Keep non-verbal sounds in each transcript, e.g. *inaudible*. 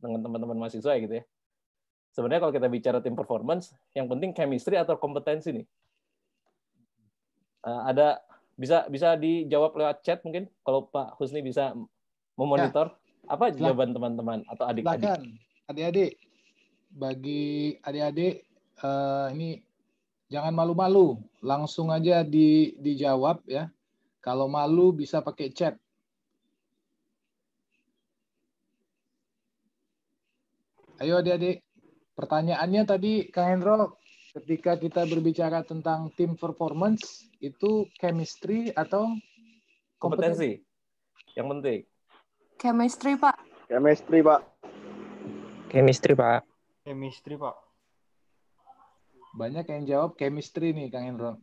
dengan teman-teman mahasiswa gitu ya. Sebenarnya kalau kita bicara tim performance, yang penting chemistry atau kompetensi nih. Uh, ada bisa bisa dijawab lewat chat mungkin kalau Pak Husni bisa memonitor ya. apa jawaban teman-teman atau adik-adik. Adik-adik bagi adik-adik uh, ini jangan malu-malu, langsung aja di dijawab ya. Kalau malu bisa pakai chat. Ayo adik-adik. Pertanyaannya tadi Kang Hendro, ketika kita berbicara tentang tim performance, itu chemistry atau kompetensi? Yang penting. Chemistry, Pak. Chemistry, Pak. Chemistry, Pak. Chemistry, Pak. Banyak yang jawab chemistry nih, Kang Hendro.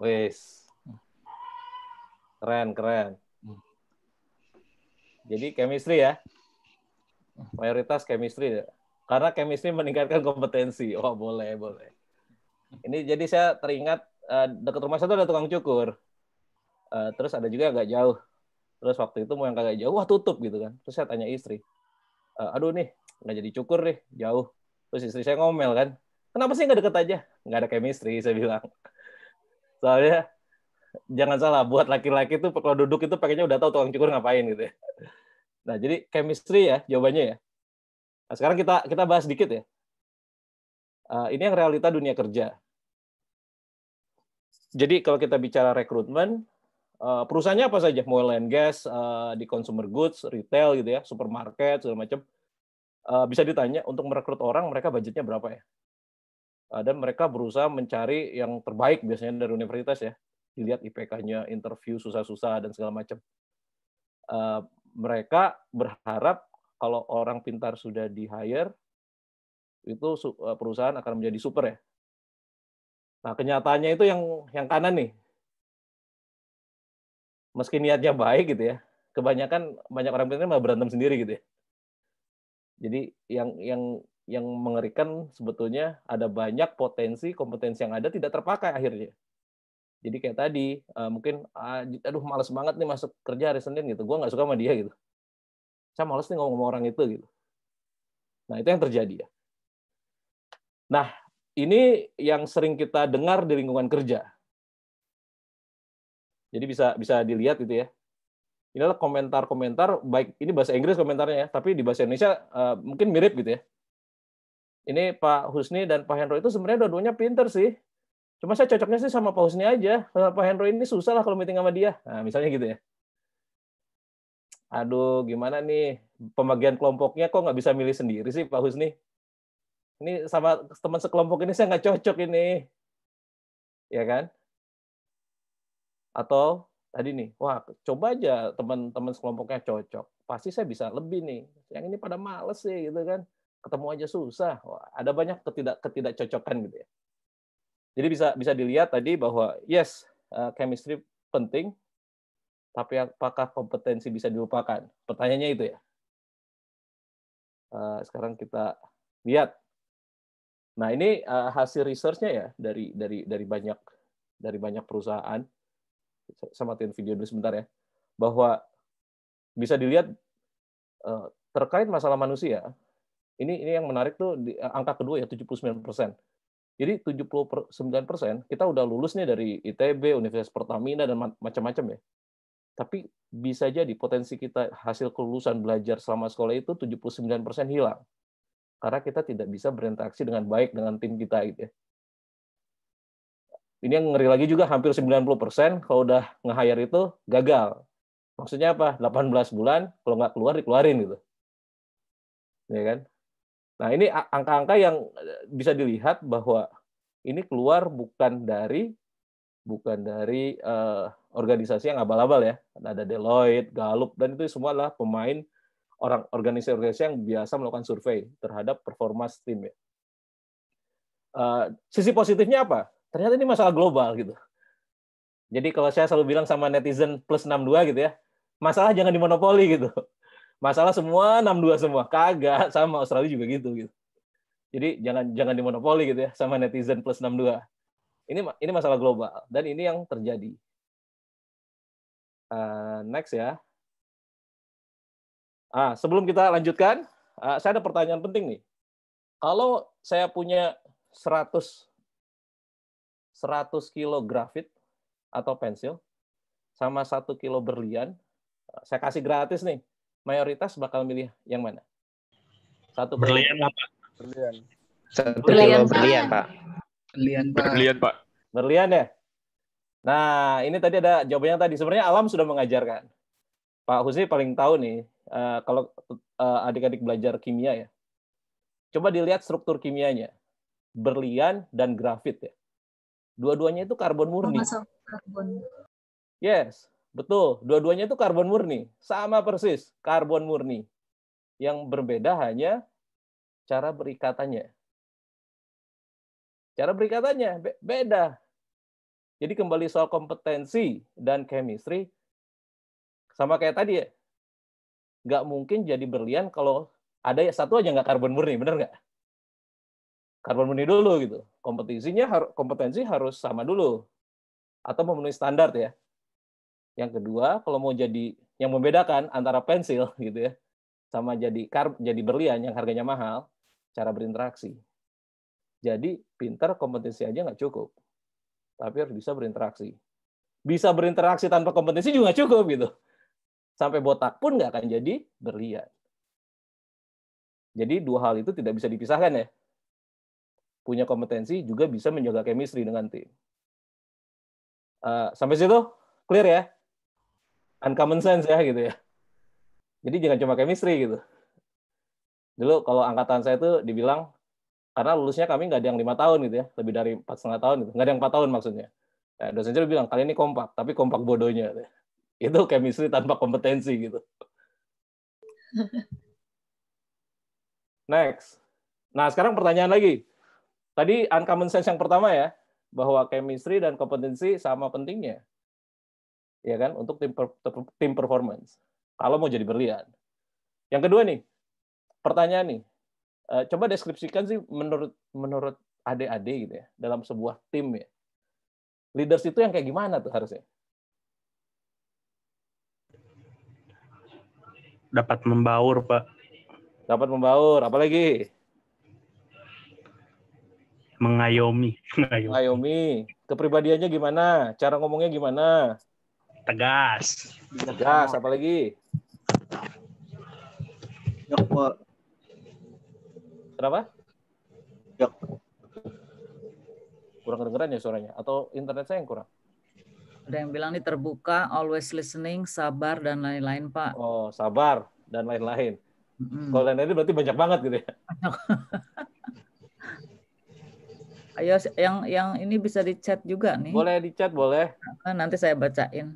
Wes. Keren, keren. Hmm. Jadi chemistry ya. Mayoritas chemistry ya. Karena chemistry meningkatkan kompetensi. Oh, boleh, boleh. Ini jadi saya teringat uh, dekat rumah saya tuh ada tukang cukur. Uh, terus ada juga agak jauh. Terus waktu itu mau yang agak jauh, wah tutup gitu kan. Terus saya tanya istri, uh, aduh nih nggak jadi cukur nih, jauh. Terus istri saya ngomel kan, kenapa sih nggak deket aja? Nggak ada chemistry, *laughs* saya bilang. Soalnya jangan salah, buat laki-laki tuh kalau duduk itu pakainya udah tahu tukang cukur ngapain gitu ya. Nah, jadi chemistry ya jawabannya ya. Nah, sekarang kita kita bahas dikit ya. Uh, ini yang realita dunia kerja. Jadi kalau kita bicara rekrutmen, uh, perusahaannya apa saja? Mau oil and gas, uh, di consumer goods, retail gitu ya, supermarket segala macam. Uh, bisa ditanya untuk merekrut orang mereka budgetnya berapa ya? Uh, dan mereka berusaha mencari yang terbaik biasanya dari universitas ya. Dilihat IPK-nya, interview susah-susah dan segala macam. Uh, mereka berharap kalau orang pintar sudah di hire itu eh, perusahaan akan menjadi super ya. Nah, kenyataannya itu yang yang kanan nih. Meski niatnya baik gitu ya, kebanyakan banyak orang pintar malah berantem sendiri gitu ya. Jadi yang yang yang mengerikan sebetulnya ada banyak potensi kompetensi yang ada tidak terpakai akhirnya. Jadi kayak tadi, uh, mungkin, uh, aduh males banget nih masuk kerja hari Senin gitu. Gue nggak suka sama dia gitu. Saya males nih ngomong sama orang itu gitu. Nah itu yang terjadi ya. Nah ini yang sering kita dengar di lingkungan kerja. Jadi bisa bisa dilihat itu ya. Inilah komentar-komentar baik ini bahasa Inggris komentarnya ya, tapi di bahasa Indonesia uh, mungkin mirip gitu ya. Ini Pak Husni dan Pak Hendro itu sebenarnya dua-duanya pinter sih Cuma saya cocoknya sih sama Pak Husni aja. Kalau Pak Hendro ini susah lah kalau meeting sama dia. Nah, misalnya gitu ya. Aduh, gimana nih pembagian kelompoknya kok nggak bisa milih sendiri sih Pak Husni? Ini sama teman sekelompok ini saya nggak cocok ini. Ya kan? Atau tadi nih, wah coba aja teman-teman sekelompoknya cocok. Pasti saya bisa lebih nih. Yang ini pada males sih gitu kan. Ketemu aja susah. Wah, ada banyak ketidak ketidakcocokan gitu ya. Jadi bisa bisa dilihat tadi bahwa yes, uh, chemistry penting, tapi apakah kompetensi bisa dilupakan? Pertanyaannya itu ya. Uh, sekarang kita lihat. Nah ini uh, hasil researchnya ya dari dari dari banyak dari banyak perusahaan. Saya matiin video dulu sebentar ya. Bahwa bisa dilihat terkait masalah manusia. Ini ini yang menarik tuh angka kedua ya 79 persen jadi 79 persen kita udah lulus nih dari ITB, Universitas Pertamina dan macam-macam ya. Tapi bisa jadi potensi kita hasil kelulusan belajar selama sekolah itu 79 persen hilang karena kita tidak bisa berinteraksi dengan baik dengan tim kita gitu ya. Ini yang ngeri lagi juga hampir 90 persen kalau udah nge-hire itu gagal. Maksudnya apa? 18 bulan kalau nggak keluar dikeluarin gitu. Ya kan? Nah, ini angka-angka yang eh, bisa dilihat bahwa ini keluar bukan dari bukan dari uh, organisasi yang abal-abal ya. Ada Deloitte, Gallup dan itu semua adalah pemain orang organisasi-organisasi yang biasa melakukan survei terhadap performa tim. Uh, sisi positifnya apa? Ternyata ini masalah global gitu. Jadi kalau saya selalu bilang sama netizen plus 62 gitu ya, masalah jangan dimonopoli gitu masalah semua 62 semua. Kagak sama. Australia juga gitu gitu. Jadi jangan jangan dimonopoli gitu ya sama netizen plus 62 ini ini masalah global dan ini yang terjadi. Uh, next ya. Ah sebelum kita lanjutkan uh, saya ada pertanyaan penting nih. Kalau saya punya 100 100 kilo grafit atau pensil sama satu kilo berlian, saya kasih gratis nih. Mayoritas bakal milih yang mana? Satu Berlian apa? Berlian. Satu Berlian, kilo Pak. berlian, Pak. Berlian, Pak. Berlian, Pak. Berlian ya? Nah, ini tadi ada jawabannya tadi. Sebenarnya alam sudah mengajarkan. Pak Husni paling tahu nih, eh, kalau eh, adik-adik belajar kimia ya. Coba dilihat struktur kimianya. Berlian dan grafit ya. Dua-duanya itu karbon murni. Karbon. Yes, betul. Dua-duanya itu karbon murni. Sama persis, karbon murni. Yang berbeda hanya cara berikatannya. Cara berikatannya be- beda. Jadi kembali soal kompetensi dan chemistry, sama kayak tadi ya. Nggak mungkin jadi berlian kalau ada satu aja nggak karbon murni, bener nggak? Karbon murni dulu gitu. Kompetisinya kompetensi harus sama dulu atau memenuhi standar ya. Yang kedua, kalau mau jadi yang membedakan antara pensil *laughs* gitu ya sama jadi kar jadi berlian yang harganya mahal, cara berinteraksi. Jadi pinter kompetensi aja nggak cukup, tapi harus bisa berinteraksi. Bisa berinteraksi tanpa kompetensi juga nggak cukup gitu. Sampai botak pun nggak akan jadi berlian. Jadi dua hal itu tidak bisa dipisahkan ya. Punya kompetensi juga bisa menjaga chemistry dengan tim. Eh, sampai situ clear ya? Uncommon sense ya gitu ya. Jadi jangan cuma chemistry gitu. Dulu kalau angkatan saya tuh dibilang karena lulusnya kami nggak ada yang lima tahun gitu ya, lebih dari empat setengah tahun gitu, nggak ada yang empat tahun maksudnya. Ya, dosen saya bilang kalian ini kompak, tapi kompak bodohnya. *laughs* Itu chemistry tanpa kompetensi gitu. *laughs* Next. Nah sekarang pertanyaan lagi. Tadi uncommon sense yang pertama ya, bahwa chemistry dan kompetensi sama pentingnya. Ya kan, untuk tim per- tim performance. Kalau mau jadi berlian. Yang kedua nih, pertanyaan nih. Eh, coba deskripsikan sih menurut menurut adik-adik gitu ya, dalam sebuah tim ya. Leaders itu yang kayak gimana tuh harusnya? Dapat membaur, Pak. Dapat membaur, apalagi Mengayomi. *laughs* Mengayomi. Ayomi, kepribadiannya gimana? Cara ngomongnya gimana? Tegas. Gas, apalagi? Yok, Pak. Kenapa? Yok. Kurang kedengeran ya suaranya? Atau internet saya yang kurang? Ada yang bilang nih terbuka, always listening, sabar dan lain-lain, Pak. Oh, sabar dan lain-lain. Mm-mm. Kalau lain-lain berarti banyak banget gitu ya. *laughs* Ayo yang yang ini bisa di chat juga nih. Boleh di chat, boleh. Nanti saya bacain.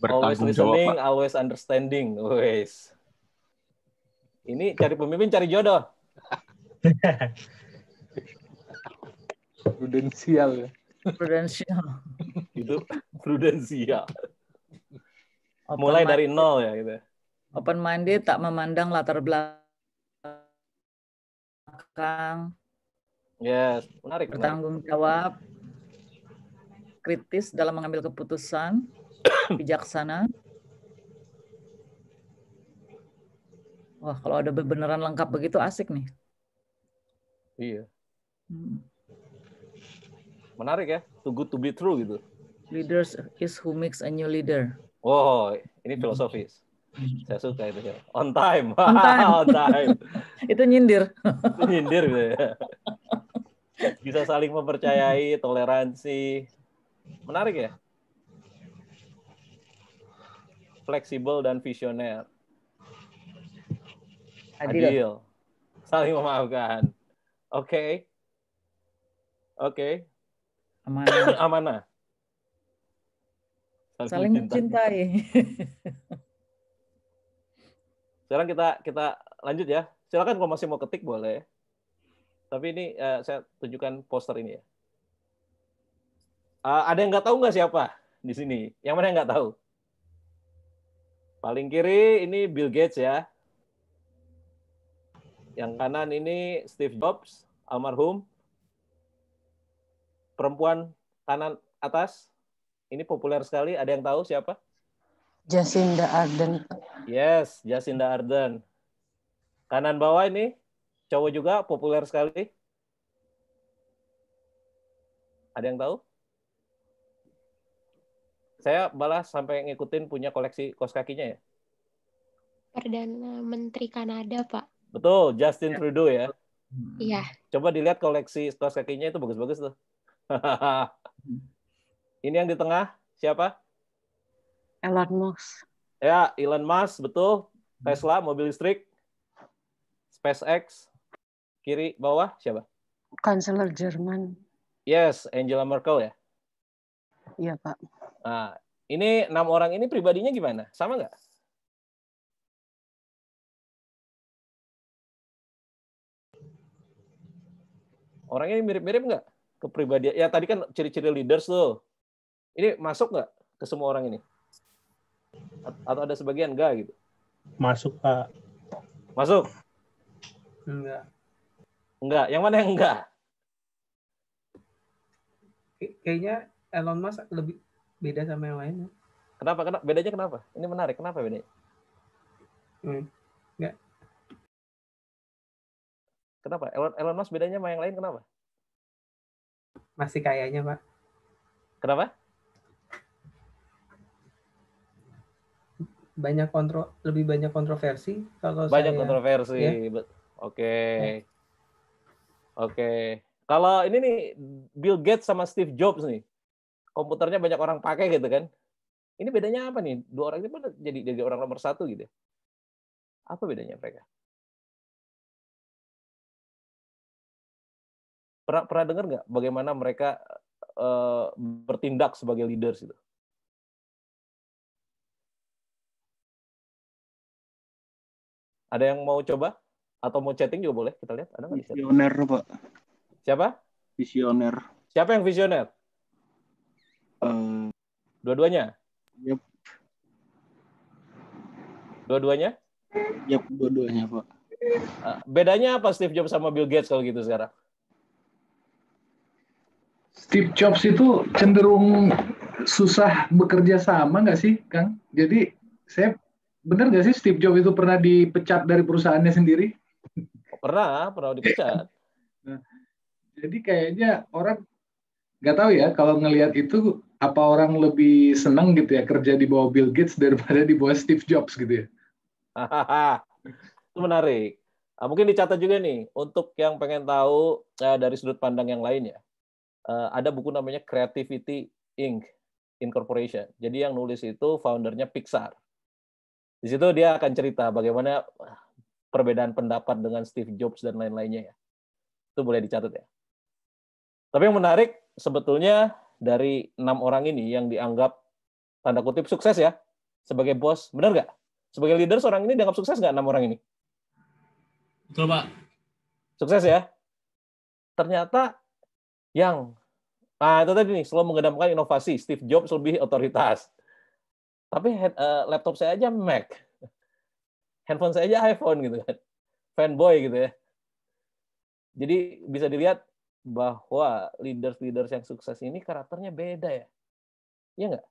Always Bertanggung jawab, listening, Pak. always understanding. Always. Ini cari pemimpin, cari jodoh. Prudensial ya. Prudential. Itu prudensial. Mulai dari nol ya gitu. open minded, tak memandang latar belakang, Yes, menarik. menarik. bertanggung jawab, kritis dalam mengambil keputusan, bijaksana. Wah, kalau ada beneran lengkap begitu asik nih. Iya, Hmm. menarik ya. Too good to be true gitu. Leaders is who makes a new leader. Wow, ini filosofis. Saya suka itu. On time. On time. *laughs* On time. *laughs* Itu nyindir. Itu nyindir gitu ya. Bisa saling mempercayai, toleransi. Menarik ya? Fleksibel dan visioner. Adil. Adil. Saling memaafkan. Oke. Oke. Amanah. *coughs* Amanah. Saling mencintai. *laughs* Sekarang kita kita lanjut ya. Silakan kalau masih mau ketik boleh. Tapi ini eh, saya tunjukkan poster ini ya. Eh, ada yang nggak tahu nggak siapa di sini? Yang mana yang nggak tahu? Paling kiri ini Bill Gates ya. Yang kanan ini Steve Jobs, almarhum. Perempuan kanan atas, ini populer sekali. Ada yang tahu siapa? Jacinda Ardern. Yes, Jacinda Ardern. Kanan bawah ini cowok juga populer sekali. Ada yang tahu? Saya balas sampai ngikutin punya koleksi kos kakinya ya. Perdana Menteri Kanada, Pak. Betul, Justin Trudeau ya. Iya. Coba dilihat koleksi kaos kakinya itu bagus-bagus tuh. *laughs* Ini yang di tengah siapa? Elon Musk. Ya, Elon Musk, betul. Tesla, mobil listrik. SpaceX. Kiri bawah siapa? Kanselir Jerman. Yes, Angela Merkel ya. Iya, Pak. Nah, ini enam orang ini pribadinya gimana? Sama nggak? Orangnya mirip-mirip nggak? Kepribadian. Ya tadi kan ciri-ciri leaders tuh. Ini masuk nggak ke semua orang ini? Atau ada sebagian enggak gitu? Masuk Pak. Masuk? Enggak. Enggak. Yang mana yang enggak? Kay- Kayaknya Elon Musk lebih beda sama yang lainnya. Kenapa? Kenapa? Bedanya kenapa? Ini menarik. Kenapa bedanya? Hmm. Enggak. Kenapa? Elon, Elon Musk bedanya sama yang lain kenapa? Masih kayaknya, Pak. Kenapa? Banyak kontro lebih banyak kontroversi kalau Banyak saya kontroversi. ya. Oke. Oke. Kalau ini nih Bill Gates sama Steve Jobs nih. Komputernya banyak orang pakai gitu kan. Ini bedanya apa nih? Dua orang ini pada jadi jadi orang nomor satu gitu. ya. Apa bedanya mereka? Pernah pernah dengar nggak bagaimana mereka eh, bertindak sebagai leaders itu? Ada yang mau coba? Atau mau chatting juga boleh? Kita lihat. Ada nggak? Visioner, Pak. Siapa? Visioner. Siapa yang visioner? Eh, Dua-duanya? Yep. Dua-duanya? yap, dua-duanya, Pak. Eh, Bedanya apa Steve Jobs sama Bill Gates kalau gitu sekarang? Steve Jobs itu cenderung susah bekerja sama nggak sih, Kang? Jadi saya benar nggak sih Steve Jobs itu pernah dipecat dari perusahaannya sendiri? Pernah, pernah dipecat. Jadi kayaknya orang nggak tahu ya kalau ngelihat itu apa orang lebih senang gitu ya kerja di bawah Bill Gates daripada di bawah Steve Jobs gitu ya? *laughs* Itu menarik. Ah, mungkin dicatat juga nih untuk yang pengen tahu eh, dari sudut pandang yang lain ya. Eh, ada buku namanya Creativity Inc. Incorporation. Jadi yang nulis itu foundernya Pixar. Di situ dia akan cerita bagaimana ah, perbedaan pendapat dengan Steve Jobs dan lain-lainnya ya. Itu boleh dicatat ya. Tapi yang menarik sebetulnya dari enam orang ini yang dianggap tanda kutip sukses ya sebagai bos, benar nggak? Sebagai leader seorang ini dianggap sukses nggak enam orang ini? Betul, Pak. Sukses ya. Ternyata yang ah itu tadi nih selalu mengedepankan inovasi. Steve Jobs lebih otoritas. Tapi head- eh, laptop saya aja Mac, handphone saya aja iPhone gitu kan, fanboy gitu ya. Jadi bisa dilihat bahwa leaders-leaders yang sukses ini karakternya beda ya. Iya nggak?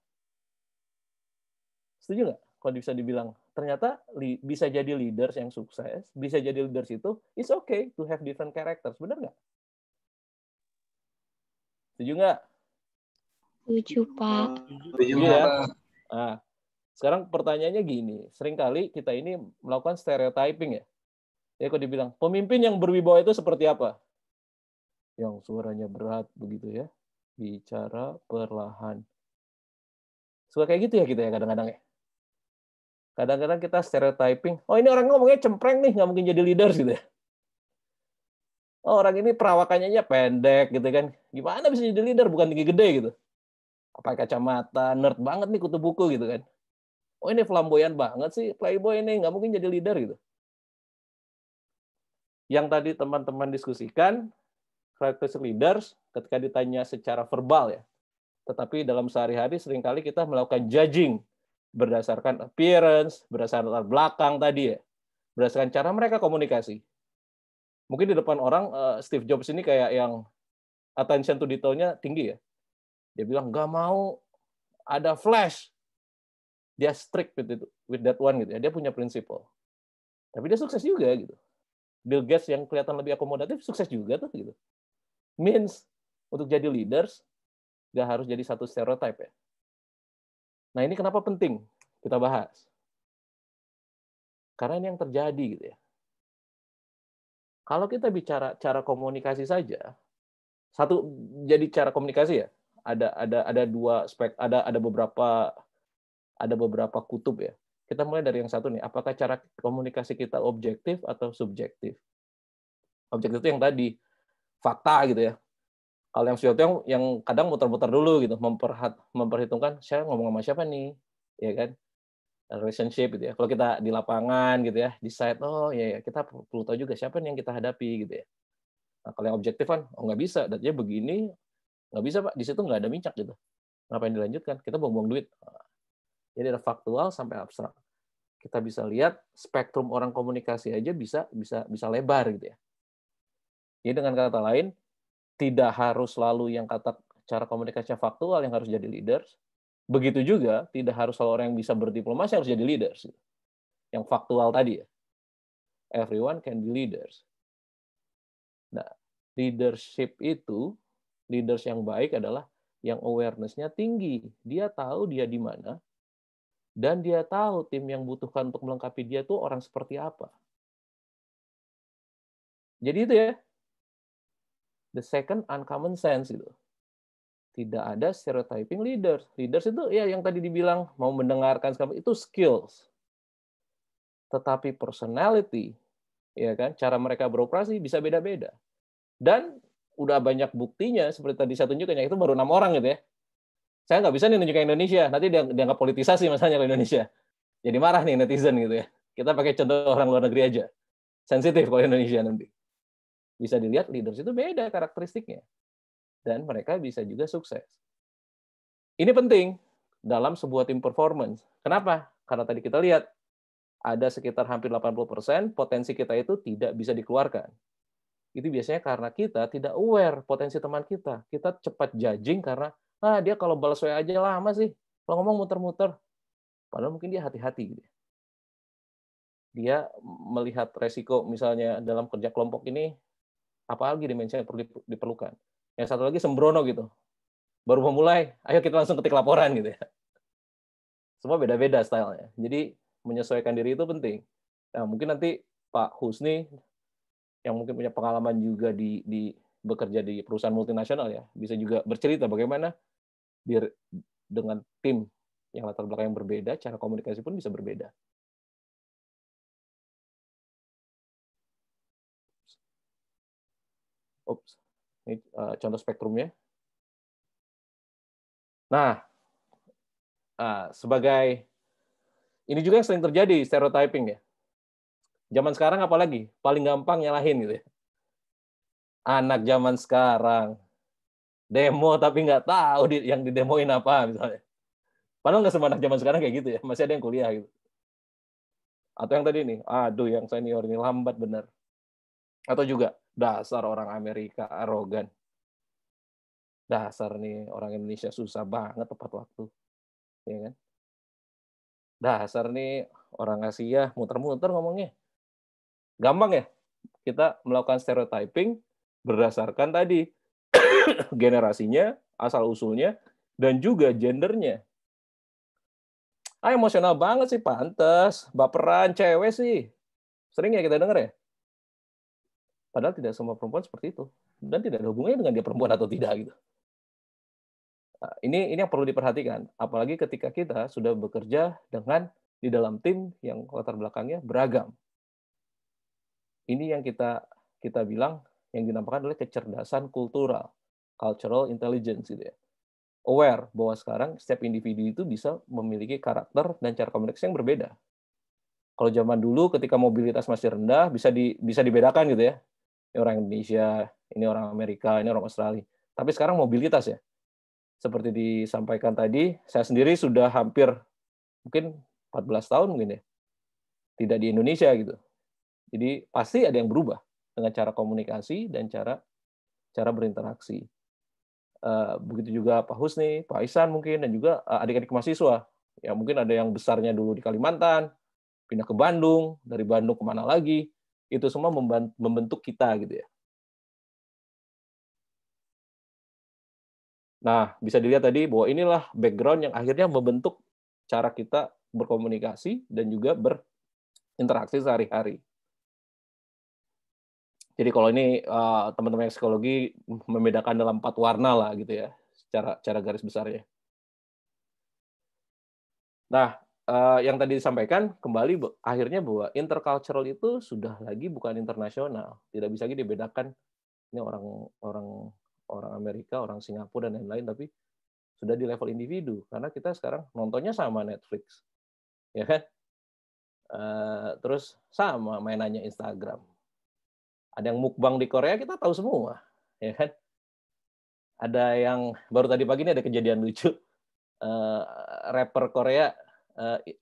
Setuju nggak? Kalau bisa dibilang, ternyata li- bisa jadi leaders yang sukses, bisa jadi leaders itu, it's okay to have different characters. Benar nggak? Setuju nggak? Setuju, Pak. Setuju ya? Nah, sekarang pertanyaannya gini, sering kali kita ini melakukan stereotyping ya. Ya kalau dibilang, pemimpin yang berwibawa itu seperti apa? Yang suaranya berat begitu ya, bicara perlahan. Suka kayak gitu ya kita ya kadang-kadang ya. Kadang-kadang kita stereotyping, oh ini orang ngomongnya cempreng nih, nggak mungkin jadi leaders gitu ya. Oh, orang ini perawakannya aja pendek gitu kan. Gimana bisa jadi leader bukan tinggi gede gitu. Pakai kacamata, nerd banget nih kutu buku gitu kan. Oh ini flamboyan banget sih playboy ini, nggak mungkin jadi leader gitu. Yang tadi teman-teman diskusikan, karakteristik leaders ketika ditanya secara verbal ya. Tetapi dalam sehari-hari sering kali kita melakukan judging berdasarkan appearance, berdasarkan latar belakang tadi ya. Berdasarkan cara mereka komunikasi. Mungkin di depan orang eh, Steve Jobs ini kayak yang attention to detail-nya tinggi ya. Dia bilang nggak mau ada flash. dia strict with, it, with that one gitu ya. Dia punya prinsipal. Tapi dia sukses juga gitu. Bill Gates yang kelihatan lebih akomodatif sukses juga tuh gitu. Means untuk jadi leaders nggak harus jadi satu stereotype ya. Nah ini kenapa penting kita bahas? Karena ini yang terjadi gitu ya. Kalau kita bicara cara komunikasi saja, satu jadi cara komunikasi ya. Ada ada ada dua spek, ada ada beberapa ada beberapa kutub ya. Kita mulai dari yang satu nih, apakah cara komunikasi kita objektif atau subjektif? Objektif itu yang tadi fakta gitu ya. Kalau yang subjektif yang, yang kadang muter-muter dulu gitu, memperhat, memperhitungkan saya ngomong sama siapa nih, ya kan? Relationship gitu ya. Kalau kita di lapangan gitu ya, decide oh ya, ya kita perlu tahu juga siapa nih yang kita hadapi gitu ya. Nah, kalau yang objektif kan, oh nggak bisa, datanya begini, nggak bisa pak, di situ nggak ada minyak gitu. Ngapain dilanjutkan? Kita buang-buang duit. Jadi ada faktual sampai abstrak. Kita bisa lihat spektrum orang komunikasi aja bisa bisa bisa lebar gitu ya. Jadi dengan kata lain, tidak harus selalu yang kata cara komunikasinya faktual yang harus jadi leaders. Begitu juga tidak harus selalu orang yang bisa berdiplomasi harus jadi leaders. Yang faktual tadi ya. Everyone can be leaders. Nah, leadership itu, leaders yang baik adalah yang awareness-nya tinggi. Dia tahu dia di mana, dan dia tahu tim yang butuhkan untuk melengkapi dia itu orang seperti apa. Jadi itu ya. The second uncommon sense itu. Tidak ada stereotyping leaders. Leaders itu ya yang tadi dibilang mau mendengarkan itu skills. Tetapi personality, ya kan, cara mereka beroperasi bisa beda-beda. Dan udah banyak buktinya seperti tadi saya tunjukkan ya itu baru enam orang gitu ya saya nggak bisa nih nunjukin Indonesia, nanti dia dianggap politisasi misalnya kalau Indonesia. Jadi marah nih netizen gitu ya. Kita pakai contoh orang luar negeri aja. Sensitif kalau Indonesia nanti. Bisa dilihat leaders itu beda karakteristiknya. Dan mereka bisa juga sukses. Ini penting dalam sebuah tim performance. Kenapa? Karena tadi kita lihat ada sekitar hampir 80% potensi kita itu tidak bisa dikeluarkan. Itu biasanya karena kita tidak aware potensi teman kita. Kita cepat judging karena ah dia kalau balas WA aja lama sih kalau ngomong muter-muter padahal mungkin dia hati-hati gitu ya. dia melihat resiko misalnya dalam kerja kelompok ini apa lagi dimensi yang perlu diperlukan. Yang satu lagi sembrono gitu. Baru memulai ayo kita langsung ketik laporan gitu ya. Semua beda-beda stylenya. Jadi menyesuaikan diri itu penting. Nah mungkin nanti Pak Husni yang mungkin punya pengalaman juga di di bekerja di perusahaan multinasional ya bisa juga bercerita bagaimana biar dengan tim yang latar belakang yang berbeda cara komunikasi pun bisa berbeda Oops. Ini uh, contoh spektrumnya. Nah, uh, sebagai ini juga yang sering terjadi stereotyping ya. Zaman sekarang apalagi paling gampang nyalahin gitu ya anak zaman sekarang demo tapi nggak tahu di, yang didemoin apa misalnya. Padahal nggak semua anak zaman sekarang kayak gitu ya, masih ada yang kuliah gitu. Atau yang tadi nih, aduh yang senior ini lambat bener. Atau juga dasar orang Amerika arogan. Dasar nih orang Indonesia susah banget tepat waktu. Ya kan? Dasar nih orang Asia muter-muter ngomongnya. Gampang ya? Kita melakukan stereotyping berdasarkan tadi *coughs* generasinya, asal usulnya, dan juga gendernya. Ah, emosional banget sih, pantas. Baperan cewek sih. Sering ya kita dengar ya? Padahal tidak semua perempuan seperti itu. Dan tidak ada hubungannya dengan dia perempuan atau tidak gitu. Nah, ini ini yang perlu diperhatikan. Apalagi ketika kita sudah bekerja dengan di dalam tim yang latar belakangnya beragam. Ini yang kita kita bilang yang dinamakan adalah kecerdasan kultural, cultural intelligence gitu ya. Aware bahwa sekarang setiap individu itu bisa memiliki karakter dan cara komunikasi yang berbeda. Kalau zaman dulu ketika mobilitas masih rendah bisa di, bisa dibedakan gitu ya. Ini orang Indonesia, ini orang Amerika, ini orang Australia. Tapi sekarang mobilitas ya. Seperti disampaikan tadi, saya sendiri sudah hampir mungkin 14 tahun mungkin ya. Tidak di Indonesia gitu. Jadi pasti ada yang berubah dengan cara komunikasi dan cara cara berinteraksi. Uh, begitu juga Pak Husni, Pak Isan mungkin, dan juga uh, adik-adik mahasiswa. Ya mungkin ada yang besarnya dulu di Kalimantan, pindah ke Bandung, dari Bandung ke mana lagi, itu semua membentuk kita gitu ya. Nah, bisa dilihat tadi bahwa inilah background yang akhirnya membentuk cara kita berkomunikasi dan juga berinteraksi sehari-hari. Jadi kalau ini eh, teman-teman yang psikologi membedakan dalam empat warna lah gitu ya, secara cara garis besarnya. Nah, eh, yang tadi disampaikan kembali akhirnya bahwa intercultural itu sudah lagi bukan internasional, tidak bisa lagi dibedakan ini orang orang orang Amerika, orang Singapura dan lain-lain, tapi sudah di level individu karena kita sekarang nontonnya sama Netflix, ya kan? Eh, terus sama mainannya Instagram. Ada yang mukbang di Korea kita tahu semua, ya kan? Ada yang baru tadi pagi ini ada kejadian lucu. Eh, rapper Korea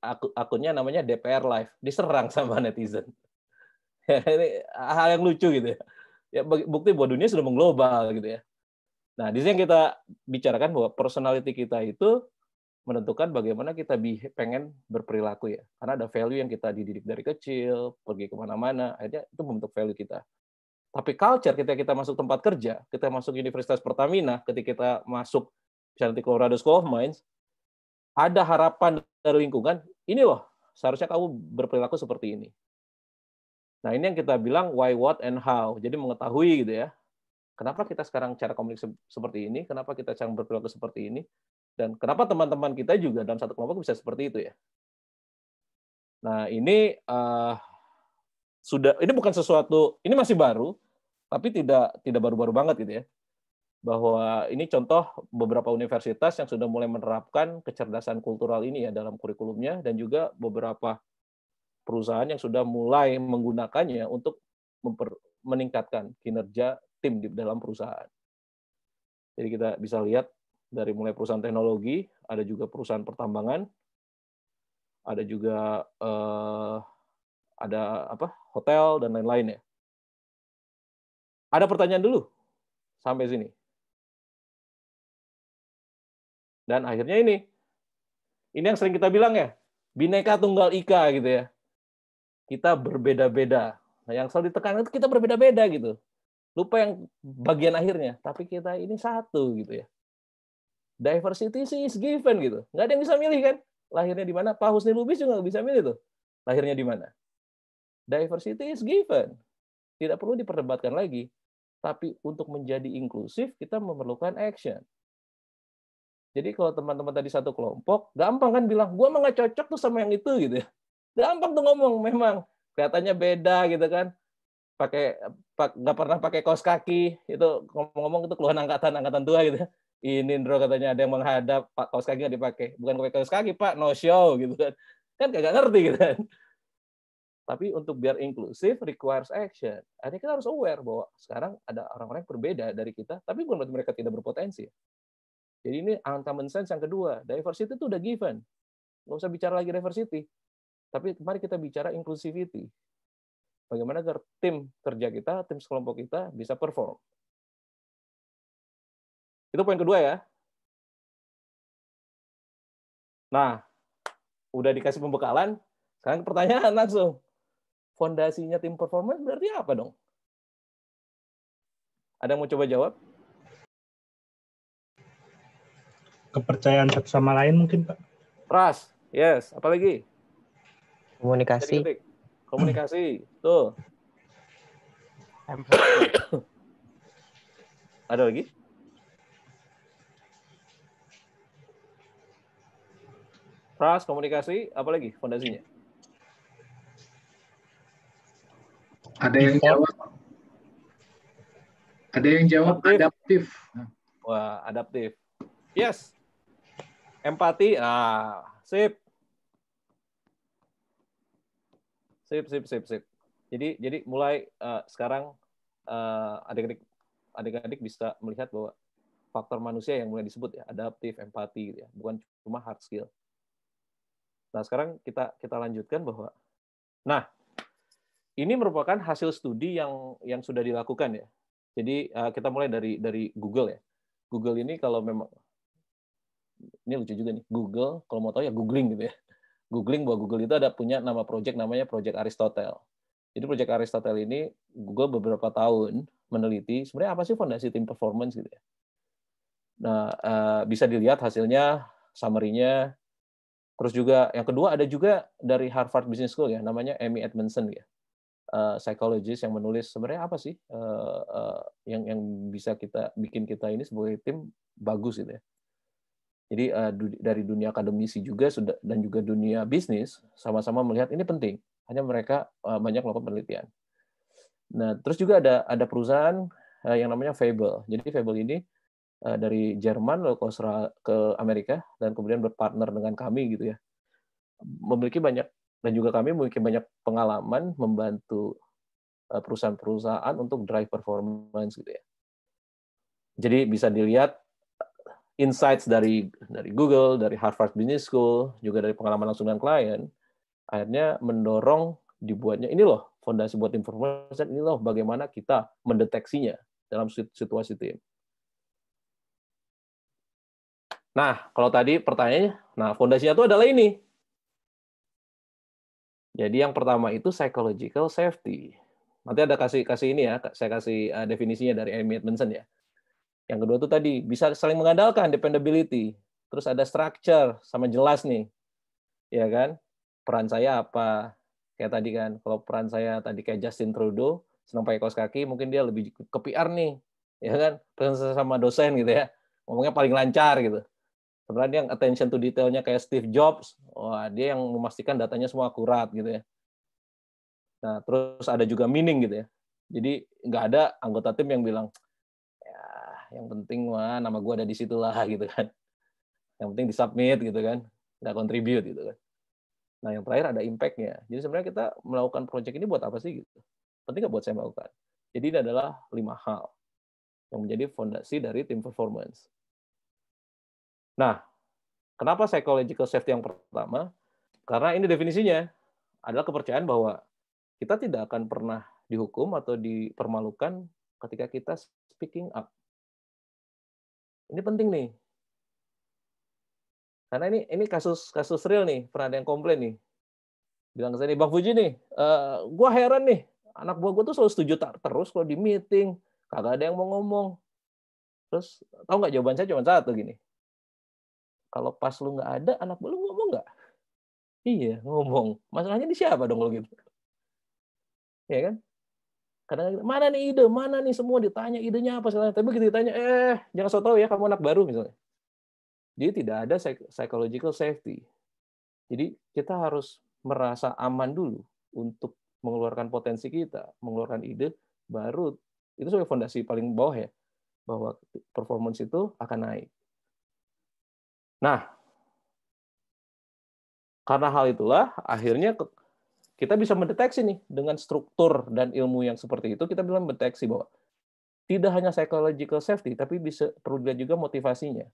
aku- akunnya namanya DPR Live diserang sama netizen. *laughs* ini hal yang lucu gitu ya. Ya bukti bahwa dunia sudah mengglobal gitu ya. Nah, di sini kita bicarakan bahwa personality kita itu menentukan bagaimana kita pengen berperilaku ya. Karena ada value yang kita dididik dari kecil, pergi ke mana-mana, akhirnya itu membentuk value kita. Tapi culture ketika kita masuk tempat kerja, kita masuk Universitas Pertamina, ketika kita masuk misalnya nanti Colorado School of Mines, ada harapan dari lingkungan, ini loh, seharusnya kamu berperilaku seperti ini. Nah, ini yang kita bilang why, what, and how. Jadi mengetahui gitu ya. Kenapa kita sekarang cara komunikasi seperti ini, kenapa kita cara berperilaku seperti ini, dan kenapa teman-teman kita juga dalam satu kelompok bisa seperti itu ya. Nah, ini eh, sudah ini bukan sesuatu ini masih baru, tapi tidak tidak baru-baru banget gitu ya. Bahwa ini contoh beberapa universitas yang sudah mulai menerapkan kecerdasan kultural ini ya dalam kurikulumnya dan juga beberapa perusahaan yang sudah mulai menggunakannya untuk memper- meningkatkan kinerja tim di dalam perusahaan. Jadi kita bisa lihat dari mulai perusahaan teknologi, ada juga perusahaan pertambangan, ada juga eh, ada apa hotel dan lain-lain ya. Ada pertanyaan dulu sampai sini. Dan akhirnya ini, ini yang sering kita bilang ya, bineka tunggal ika gitu ya. Kita berbeda-beda. Nah, yang selalu ditekan itu kita berbeda-beda gitu. Lupa yang bagian akhirnya, tapi kita ini satu gitu ya. Diversity is given gitu. Nggak ada yang bisa milih kan. Lahirnya di mana? Pak Husni Lubis juga nggak bisa milih tuh. Lahirnya di mana? Diversity is given. Tidak perlu diperdebatkan lagi. Tapi untuk menjadi inklusif, kita memerlukan action. Jadi kalau teman-teman tadi satu kelompok, gampang kan bilang, gua mah nggak cocok tuh sama yang itu gitu ya. Gampang tuh ngomong, memang kelihatannya beda gitu kan. Pakai pak- nggak pernah pakai kaos kaki, itu ngomong-ngomong itu keluhan angkatan angkatan tua gitu. Ini Indro katanya ada yang menghadap, Pak kaos kaki nggak dipakai. Bukan pakai kaos kaki, Pak, no show gitu kan. Kan kagak ngerti gitu kan. Tapi untuk biar inklusif requires action. Artinya kita harus aware bahwa sekarang ada orang-orang yang berbeda dari kita, tapi bukan berarti mereka tidak berpotensi. Jadi ini uncommon sense yang kedua. Diversity itu udah given. Nggak usah bicara lagi diversity. Tapi mari kita bicara inclusivity. Bagaimana agar tim kerja kita, tim sekelompok kita bisa perform. Itu poin kedua ya. Nah, udah dikasih pembekalan, sekarang pertanyaan *laughs* langsung. Fondasinya tim performance berarti apa dong? Ada yang mau coba jawab? Kepercayaan satu sama lain mungkin, Pak. Trust, yes. Apalagi? Komunikasi. Ketik. Komunikasi, tuh. *coughs* Ada lagi? Trust, komunikasi, apa lagi fondasinya? Ada yang jawab. Ada yang jawab adaptif. Wah, adaptif. Yes. Empati, ah, sip. Sip, sip, sip, sip. Jadi, jadi mulai eh, sekarang eh, adik-adik adik-adik bisa melihat bahwa faktor manusia yang mulai disebut ya adaptif, empati, gitu ya, bukan cuma hard skill. Nah, sekarang kita kita lanjutkan bahwa, nah, ini merupakan hasil studi yang yang sudah dilakukan ya. Jadi eh, kita mulai dari dari Google ya. Google ini kalau memang ini lucu juga nih. Google, kalau mau tahu ya googling gitu ya. Googling bahwa Google itu ada punya nama project namanya Project Aristotle. Jadi Project Aristotle ini Google beberapa tahun meneliti sebenarnya apa sih fondasi tim performance gitu ya. Nah, eh, bisa dilihat hasilnya, summary-nya. Terus juga yang kedua ada juga dari Harvard Business School ya, namanya Amy Edmondson ya. Eh, psychologist yang menulis sebenarnya apa sih eh, yang yang bisa kita bikin kita ini sebagai tim bagus gitu ya. Jadi eh, du- dari dunia akademisi juga sudah dan juga dunia bisnis sama-sama melihat ini penting. Hanya mereka eh, banyak melakukan penelitian. Nah, terus juga ada ada perusahaan eh, yang namanya Fable. Jadi Fable ini eh, dari Jerman lalu ke ke Amerika dan kemudian berpartner dengan kami gitu ya. Memiliki banyak dan juga kami memiliki banyak pengalaman membantu perusahaan-perusahaan untuk drive performance gitu ya. Jadi bisa dilihat insights dari dari Google, dari Harvard Business School, juga dari pengalaman langsung dengan klien, akhirnya mendorong dibuatnya ini loh fondasi buat informasi ini loh bagaimana kita mendeteksinya dalam sit- situasi tim. Nah, kalau tadi pertanyaannya, nah fondasinya itu adalah ini. Jadi yang pertama itu psychological safety. Nanti ada kasih kasih ini ya, saya kasih uh, definisinya dari Amy Edmondson ya. Yang kedua itu tadi bisa saling mengandalkan dependability. Terus ada structure sama jelas nih. Ya kan? Peran saya apa? Kayak tadi kan, kalau peran saya tadi kayak Justin Trudeau, senang pakai kaos kaki, mungkin dia lebih ke PR nih. Ya kan? Presentasi sama dosen gitu ya. Ngomongnya paling lancar gitu. Sebenarnya yang attention to detailnya kayak Steve Jobs, wah dia yang memastikan datanya semua akurat gitu ya. Nah, terus ada juga meaning gitu ya. Jadi nggak ada anggota tim yang bilang, yang penting mah nama gue ada di situ lah *laughs* gitu kan. Yang penting disubmit gitu kan, nggak contribute gitu kan. Nah yang terakhir ada impact-nya. Jadi sebenarnya kita melakukan project ini buat apa sih gitu? Penting nggak buat saya melakukan? Jadi ini adalah lima hal yang menjadi fondasi dari tim performance. Nah, kenapa psychological safety yang pertama? Karena ini definisinya adalah kepercayaan bahwa kita tidak akan pernah dihukum atau dipermalukan ketika kita speaking up. Ini penting nih. Karena ini ini kasus kasus real nih, pernah ada yang komplain nih. Bilang ke saya nih, Bang Fuji nih, eh, gua heran nih, anak buah gue tuh selalu setuju tak terus kalau di meeting, kagak ada yang mau ngomong. Terus tahu nggak jawaban saya cuma satu gini. Kalau pas lu nggak ada, anak buah lu ngomong nggak? Iya, ngomong. Masalahnya di siapa dong kalau gitu? Ya kan? Kadang mana nih ide, mana nih semua ditanya idenya apa segala. Tapi begitu ditanya, eh jangan so tau ya kamu anak baru misalnya. Jadi tidak ada psych- psychological safety. Jadi kita harus merasa aman dulu untuk mengeluarkan potensi kita, mengeluarkan ide, baru itu sebagai fondasi paling bawah ya, bahwa performance itu akan naik. Nah, karena hal itulah akhirnya kita bisa mendeteksi nih dengan struktur dan ilmu yang seperti itu kita bisa mendeteksi bahwa tidak hanya psychological safety tapi bisa perlu dilihat juga motivasinya.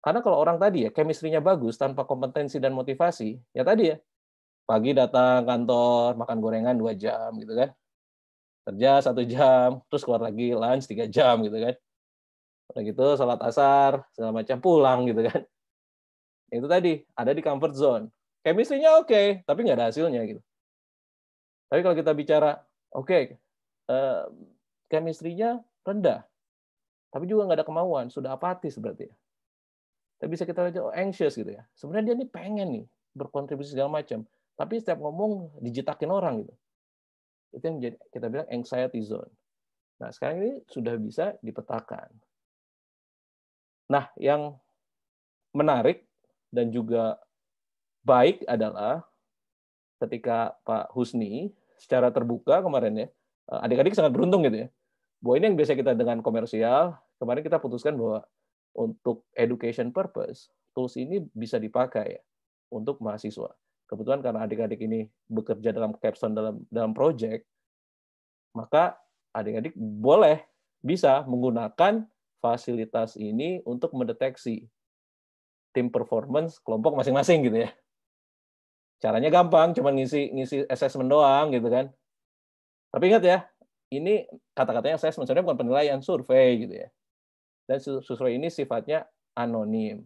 Karena kalau orang tadi ya chemistry-nya bagus tanpa kompetensi dan motivasi, ya tadi ya pagi datang kantor makan gorengan dua jam gitu kan, kerja satu jam, terus keluar lagi lunch tiga jam gitu kan, udah gitu sholat asar segala macam pulang gitu kan. Itu tadi ada di comfort zone. Chemistry-nya oke, tapi nggak ada hasilnya gitu. Tapi kalau kita bicara, oke, eh, chemistry-nya rendah, tapi juga nggak ada kemauan, sudah apatis berarti ya. Tapi bisa kita lihat, oh, anxious gitu ya. Sebenarnya dia nih pengen nih berkontribusi segala macam, tapi setiap ngomong dijitakin orang gitu. Itu yang menjadi, kita bilang anxiety zone. Nah, sekarang ini sudah bisa dipetakan. Nah, yang menarik dan juga baik adalah ketika Pak Husni secara terbuka kemarin ya, adik-adik sangat beruntung gitu ya. Bahwa ini yang biasa kita dengan komersial, kemarin kita putuskan bahwa untuk education purpose, tools ini bisa dipakai ya, untuk mahasiswa. Kebetulan karena adik-adik ini bekerja dalam capstone dalam dalam project, maka adik-adik boleh bisa menggunakan fasilitas ini untuk mendeteksi tim performance kelompok masing-masing gitu ya. Caranya gampang, cuma ngisi ngisi assessment doang gitu kan. Tapi ingat ya, ini kata-katanya assessment sebenarnya bukan penilaian, survei gitu ya. Dan survei ini sifatnya anonim.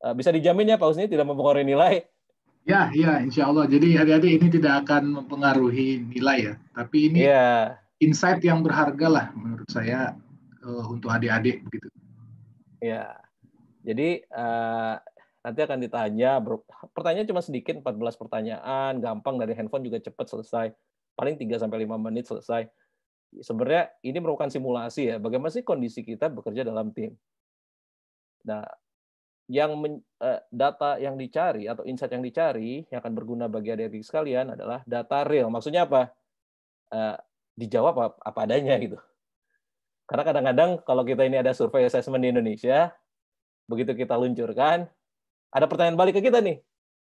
Eh, bisa dijamin ya Pak Husni tidak mempengaruhi nilai? Ya, ya, insya Allah. Jadi adik-adik ini tidak akan mempengaruhi nilai ya. Tapi ini Iya. insight yang berharga lah menurut saya eh, untuk adik-adik begitu. Ya, jadi eh, nanti akan ditanya. Pertanyaan cuma sedikit, 14 pertanyaan, gampang dari handphone juga cepat selesai. Paling 3 sampai 5 menit selesai. Sebenarnya ini merupakan simulasi ya. Bagaimana sih kondisi kita bekerja dalam tim? Nah, yang men- eh, data yang dicari atau insight yang dicari yang akan berguna bagi adik-adik sekalian adalah data real. Maksudnya apa? Eh, dijawab apa adanya gitu. Karena kadang-kadang kalau kita ini ada survei assessment di Indonesia, begitu kita luncurkan, ada pertanyaan balik ke kita nih.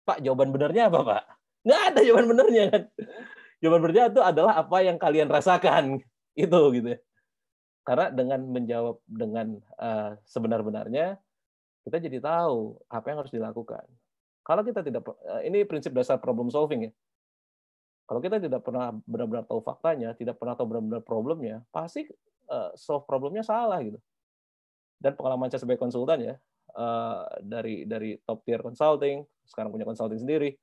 Pak, jawaban benernya apa, Pak? Nggak ada jawaban benernya kan. Jawaban benernya itu adalah apa yang kalian rasakan. Itu gitu. Karena dengan menjawab dengan eh, sebenar-benarnya, kita jadi tahu apa yang harus dilakukan. Kalau kita tidak, eh, ini prinsip dasar problem solving ya. Kalau kita tidak pernah benar-benar tahu faktanya, tidak pernah tahu benar-benar problemnya, pasti eh, solve problemnya salah gitu. Dan pengalaman saya sebagai konsultan ya, eh, dari dari top tier consulting, sekarang punya consulting sendiri,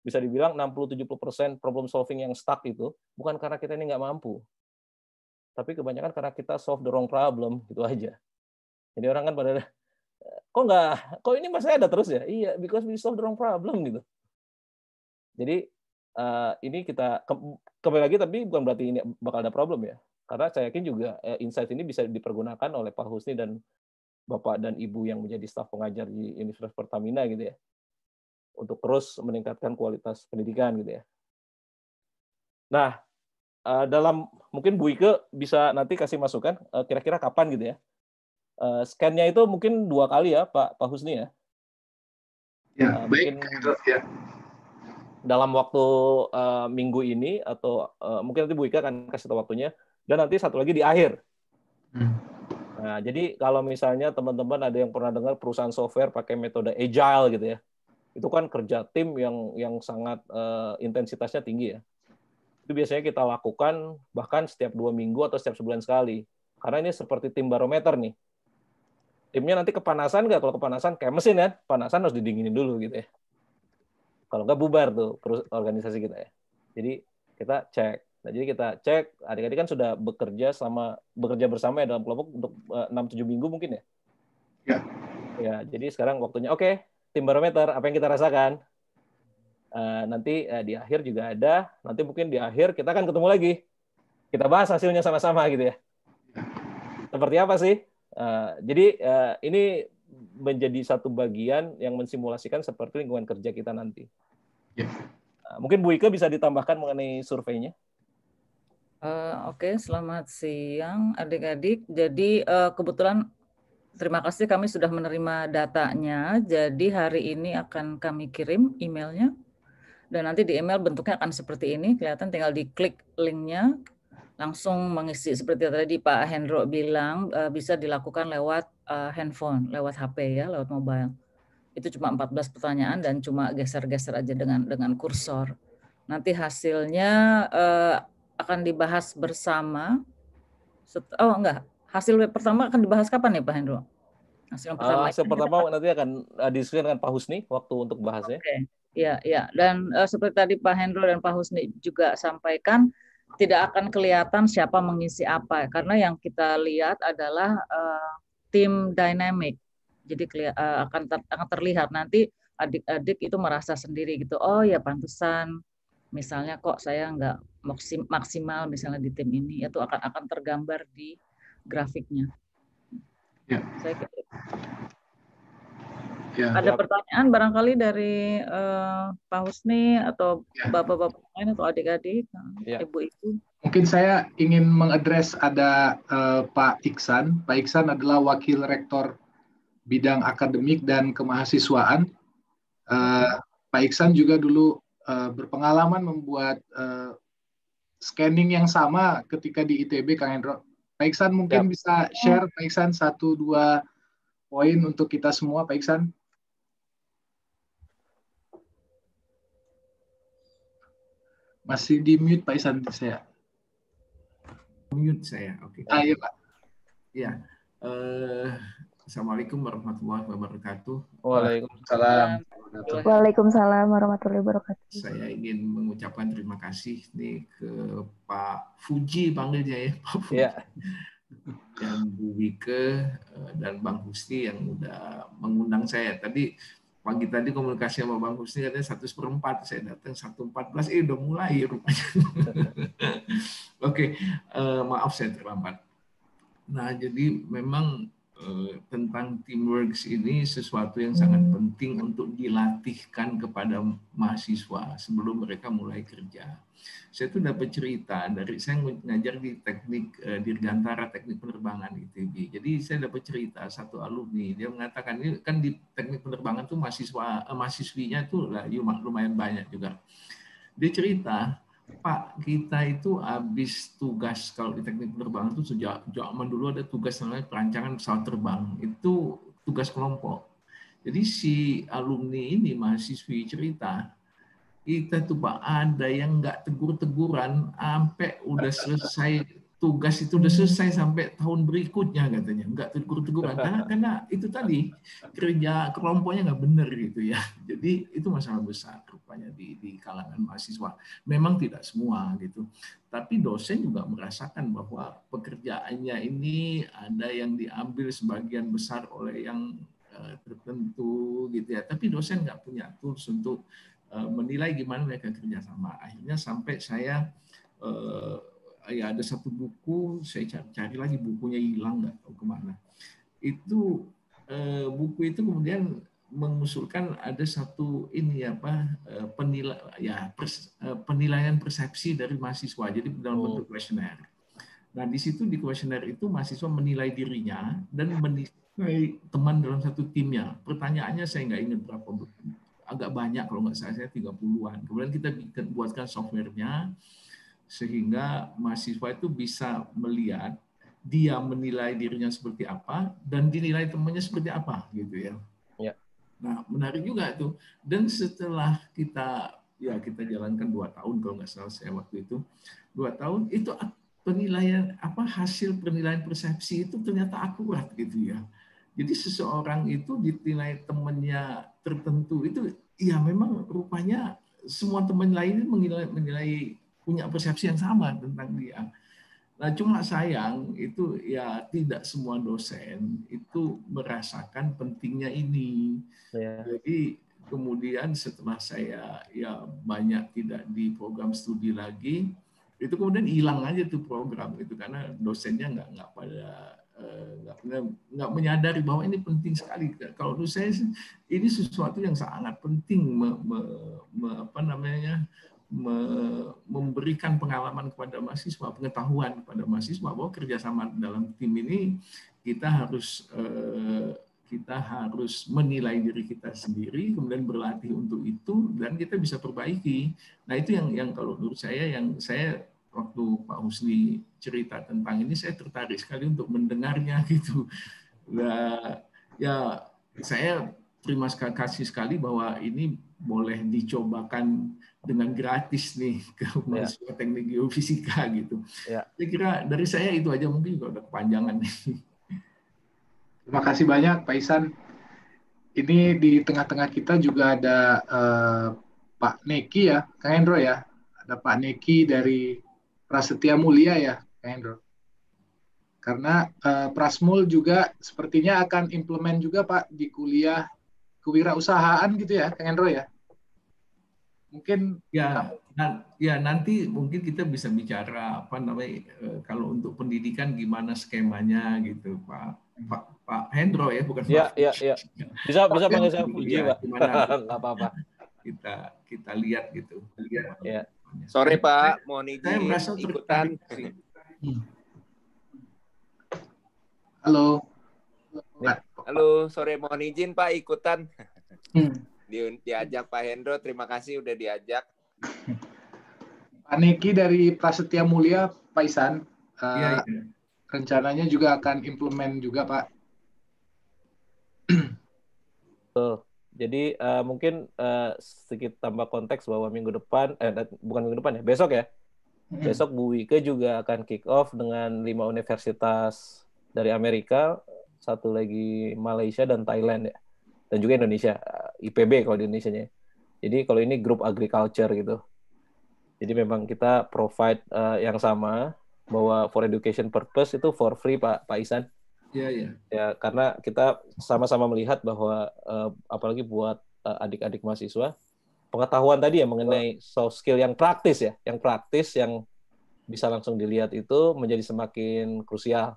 bisa dibilang 60-70% problem solving yang stuck itu bukan karena kita ini nggak mampu, tapi kebanyakan karena kita solve the wrong problem gitu aja. Jadi orang kan pada kok nggak, kok ini masih ada terus ya? Iya, because we solve the wrong problem gitu. Jadi eh, ini kita ke- kembali lagi tapi bukan berarti ini bakal ada problem ya. Karena saya yakin juga eh, insight ini bisa dipergunakan oleh Pak Husni dan Bapak dan Ibu yang menjadi staf pengajar di Universitas Pertamina gitu ya. Untuk terus meningkatkan kualitas pendidikan gitu ya. Nah, eh, dalam mungkin Bu Ike bisa nanti kasih masukan eh, kira-kira kapan gitu ya. Eh, Scan-nya itu mungkin dua kali ya Pak Pak Husni ya. Ya, Eh, baik. mungkin ya. dalam waktu eh, minggu ini atau eh, mungkin nanti Bu Ika akan kasih tahu waktunya dan nanti satu lagi di akhir. Hmm. Nah, jadi kalau misalnya teman-teman ada yang pernah dengar perusahaan software pakai metode agile gitu ya. Itu kan kerja tim yang yang sangat eh, intensitasnya tinggi ya. Itu biasanya kita lakukan bahkan setiap dua minggu atau setiap sebulan sekali. Karena ini seperti tim barometer nih. Timnya nanti kepanasan nggak? Kalau kepanasan kayak mesin ya, panasan harus didinginin dulu gitu ya. Kalau nggak bubar tuh organisasi kita ya. Jadi kita cek. Nah, jadi kita cek, adik-adik kan sudah bekerja sama bekerja bersama ya dalam kelompok untuk eh, 6-7 minggu mungkin ya? Ya. Ya, jadi sekarang waktunya oke, tim barometer apa yang kita rasakan? Eh, nanti eh, di akhir juga ada, nanti mungkin di akhir kita akan ketemu lagi. Kita bahas hasilnya sama-sama gitu ya. Seperti apa sih? Eh, jadi eh, ini menjadi satu bagian yang mensimulasikan seperti lingkungan kerja kita nanti. Ya. Nah, mungkin Bu Ike bisa ditambahkan mengenai surveinya. Eh, Oke, selamat siang adik-adik. Jadi eh, kebetulan terima kasih kami sudah menerima datanya. Jadi hari ini akan kami kirim emailnya. Dan nanti di email bentuknya akan seperti ini. Kelihatan tinggal diklik linknya. Langsung mengisi seperti tadi Pak Hendro bilang eh, bisa dilakukan lewat eh, handphone, lewat HP ya, lewat mobile. Itu cuma 14 pertanyaan dan cuma geser-geser aja dengan dengan kursor. Nanti hasilnya eh, akan dibahas bersama. Oh enggak, hasil web pertama akan dibahas kapan nih Pak Hendro? Hasil yang pertama. hasil pertama nanti akan eh, diskusi dengan Pak Husni waktu untuk bahasnya. Oke, ya, ya. Dan eh, seperti tadi Pak Hendro dan Pak Husni juga sampaikan, tidak akan kelihatan siapa mengisi apa, karena yang kita lihat adalah eh, tim dynamic. Jadi eh, akan ter- akan terlihat nanti adik-adik itu merasa sendiri gitu. Oh ya pantesan, misalnya kok saya nggak maksim- maksimal misalnya di tim ini, itu akan akan tergambar di grafiknya. Ya. Saya kira Ya. ada pertanyaan barangkali dari eh, Pak Husni atau Ya. bapak-bapak lain atau adik-adik, Ya. ibu-ibu. Mungkin saya ingin mengadres ada eh, Pak Iksan. Pak Iksan adalah Wakil Rektor Bidang Akademik dan Kemahasiswaan. Eh, Pak Iksan juga dulu eh, berpengalaman membuat eh, scanning yang sama ketika di ITB, Kang Hendro. Pak Iksan mungkin Siap. bisa share, Pak Iksan, satu dua poin untuk kita semua, Pak Iksan. Masih di mute Pak Iksan saya. Mute saya, oke. Ah, iya, Pak. Ya, eh, Assalamualaikum warahmatullahi wabarakatuh. Waalaikumsalam. Waalaikumsalam warahmatullahi wabarakatuh. Saya ingin mengucapkan terima kasih nih ke Pak Fuji panggilnya ya, *laughs* Pak Fuji. Ya. Dan Bu Wike eh, dan Bang Husni yang udah mengundang saya. Tadi pagi tadi komunikasi sama Bang Husni katanya satu seperempat, saya datang satu empat belas, eh udah mulai rupanya. *laughs* Oke, eh, maaf saya terlambat. Nah, jadi memang tentang teamwork ini sesuatu yang sangat penting untuk dilatihkan kepada mahasiswa sebelum mereka mulai kerja. Saya tuh dapat cerita dari saya ngajar di teknik eh, dirgantara teknik penerbangan ITB. Jadi saya dapat cerita satu alumni dia mengatakan ini kan di teknik penerbangan tuh mahasiswa eh, mahasiswinya tuh lah lumayan banyak juga. Dia cerita Pak, kita itu habis tugas kalau di teknik penerbangan itu sejak zaman dulu ada tugas namanya perancangan pesawat terbang. Itu tugas kelompok. Jadi si alumni ini mahasiswi cerita, kita tuh Pak ada yang nggak tegur-teguran sampai udah selesai tugas itu udah selesai sampai tahun berikutnya katanya. Nggak tegur-teguran karena karena itu tadi kerja kelompoknya nggak benar gitu ya. *laughs* Jadi itu masalah besar rupanya di di kalangan mahasiswa. Memang tidak semua gitu. Tapi dosen juga merasakan bahwa pekerjaannya ini ada yang diambil sebagian besar oleh yang tertentu gitu ya. Tapi dosen nggak punya tools untuk menilai gimana mereka kerjasama. Akhirnya sampai saya ya ada satu buku saya cari, cari lagi bukunya hilang nggak tahu ke mana itu eh, buku itu kemudian mengusulkan ada satu ini apa penilai ya pers, penilaian persepsi dari mahasiswa jadi dalam bentuk kuesioner. Nah di situ di kuesioner itu mahasiswa menilai dirinya dan menilai teman dalam satu timnya. Pertanyaannya saya nggak ingat berapa agak banyak kalau nggak salah saya 30-an. Kemudian kita buatkan softwarenya sehingga mahasiswa itu bisa melihat dia menilai dirinya seperti apa dan dinilai temannya seperti apa gitu ya. ya. Nah menarik juga tuh. Dan setelah kita ya kita jalankan dua tahun kalau nggak salah saya waktu itu dua tahun itu penilaian apa hasil penilaian persepsi itu ternyata akurat gitu ya. Jadi seseorang itu dinilai temannya tertentu itu ya memang rupanya semua teman lain menilai menilai punya persepsi yang sama tentang dia. Nah, cuma sayang itu ya tidak semua dosen itu merasakan pentingnya ini. Ya. Jadi kemudian setelah saya ya banyak tidak di program studi lagi, itu kemudian hilang aja tuh program itu karena dosennya nggak nggak pada nggak nggak menyadari bahwa ini penting sekali. Kalau menurut saya ini sesuatu yang sangat penting me, me, me, apa namanya memberikan pengalaman kepada mahasiswa, pengetahuan kepada mahasiswa bahwa kerjasama dalam tim ini kita harus kita harus menilai diri kita sendiri, kemudian berlatih untuk itu dan kita bisa perbaiki. Nah itu yang yang kalau menurut saya yang saya waktu Pak Husni cerita tentang ini saya tertarik sekali untuk mendengarnya *laughs* gitu. Nah, ya saya terima kasih sekali bahwa ini boleh dicobakan dengan gratis nih ke mahasiswa ya. teknik geofisika gitu. Ya. Saya kira dari saya itu aja mungkin juga udah kepanjangan nih. *laughs* Terima kasih banyak Pak Isan. Ini di tengah-tengah kita juga ada uh, Pak Neki ya, Kang Hendro ya. Ada Pak Neki dari Prasetya Mulia ya, Kang Hendro. Karena uh, Prasmul juga sepertinya akan implement juga Pak di kuliah kewirausahaan gitu ya, Kang Hendro ya mungkin ya. nah, ya nanti mungkin kita bisa bicara apa namanya kalau untuk pendidikan gimana skemanya gitu Pak. Pak Pak Hendro ya bukan ya Pak. ya ya. Bisa bisa panggil saya Puji ya, Pak. gimana *laughs* nggak apa-apa. Kita kita lihat gitu. Lihat ya. Sore Pak, mohon izin saya merasa ikutan. Halo. Halo, sore mohon izin Pak ikutan. Hmm. Di, diajak Pak Hendro, terima kasih udah diajak. Pak Neki dari Prasetya Mulia, Pak Isan, uh, Iya, iya. rencananya juga akan implement juga Pak. Betul. Jadi uh, mungkin uh, sedikit tambah konteks bahwa minggu depan, eh bukan minggu depan ya, besok ya. Besok Bu Wike juga akan kick off dengan lima universitas dari Amerika. satu lagi Malaysia dan Thailand ya, dan juga Indonesia, eh, IPB kalau di Indonesia-nya. Jadi kalau ini grup agriculture gitu. Jadi memang kita provide uh, yang sama bahwa for education purpose itu for free Pak Pak Isan. Iya, iya. Ya karena kita sama-sama melihat bahwa uh, apalagi buat uh, adik-adik mahasiswa pengetahuan tadi ya mengenai soft skill yang praktis ya, yang praktis yang bisa langsung dilihat itu menjadi semakin krusial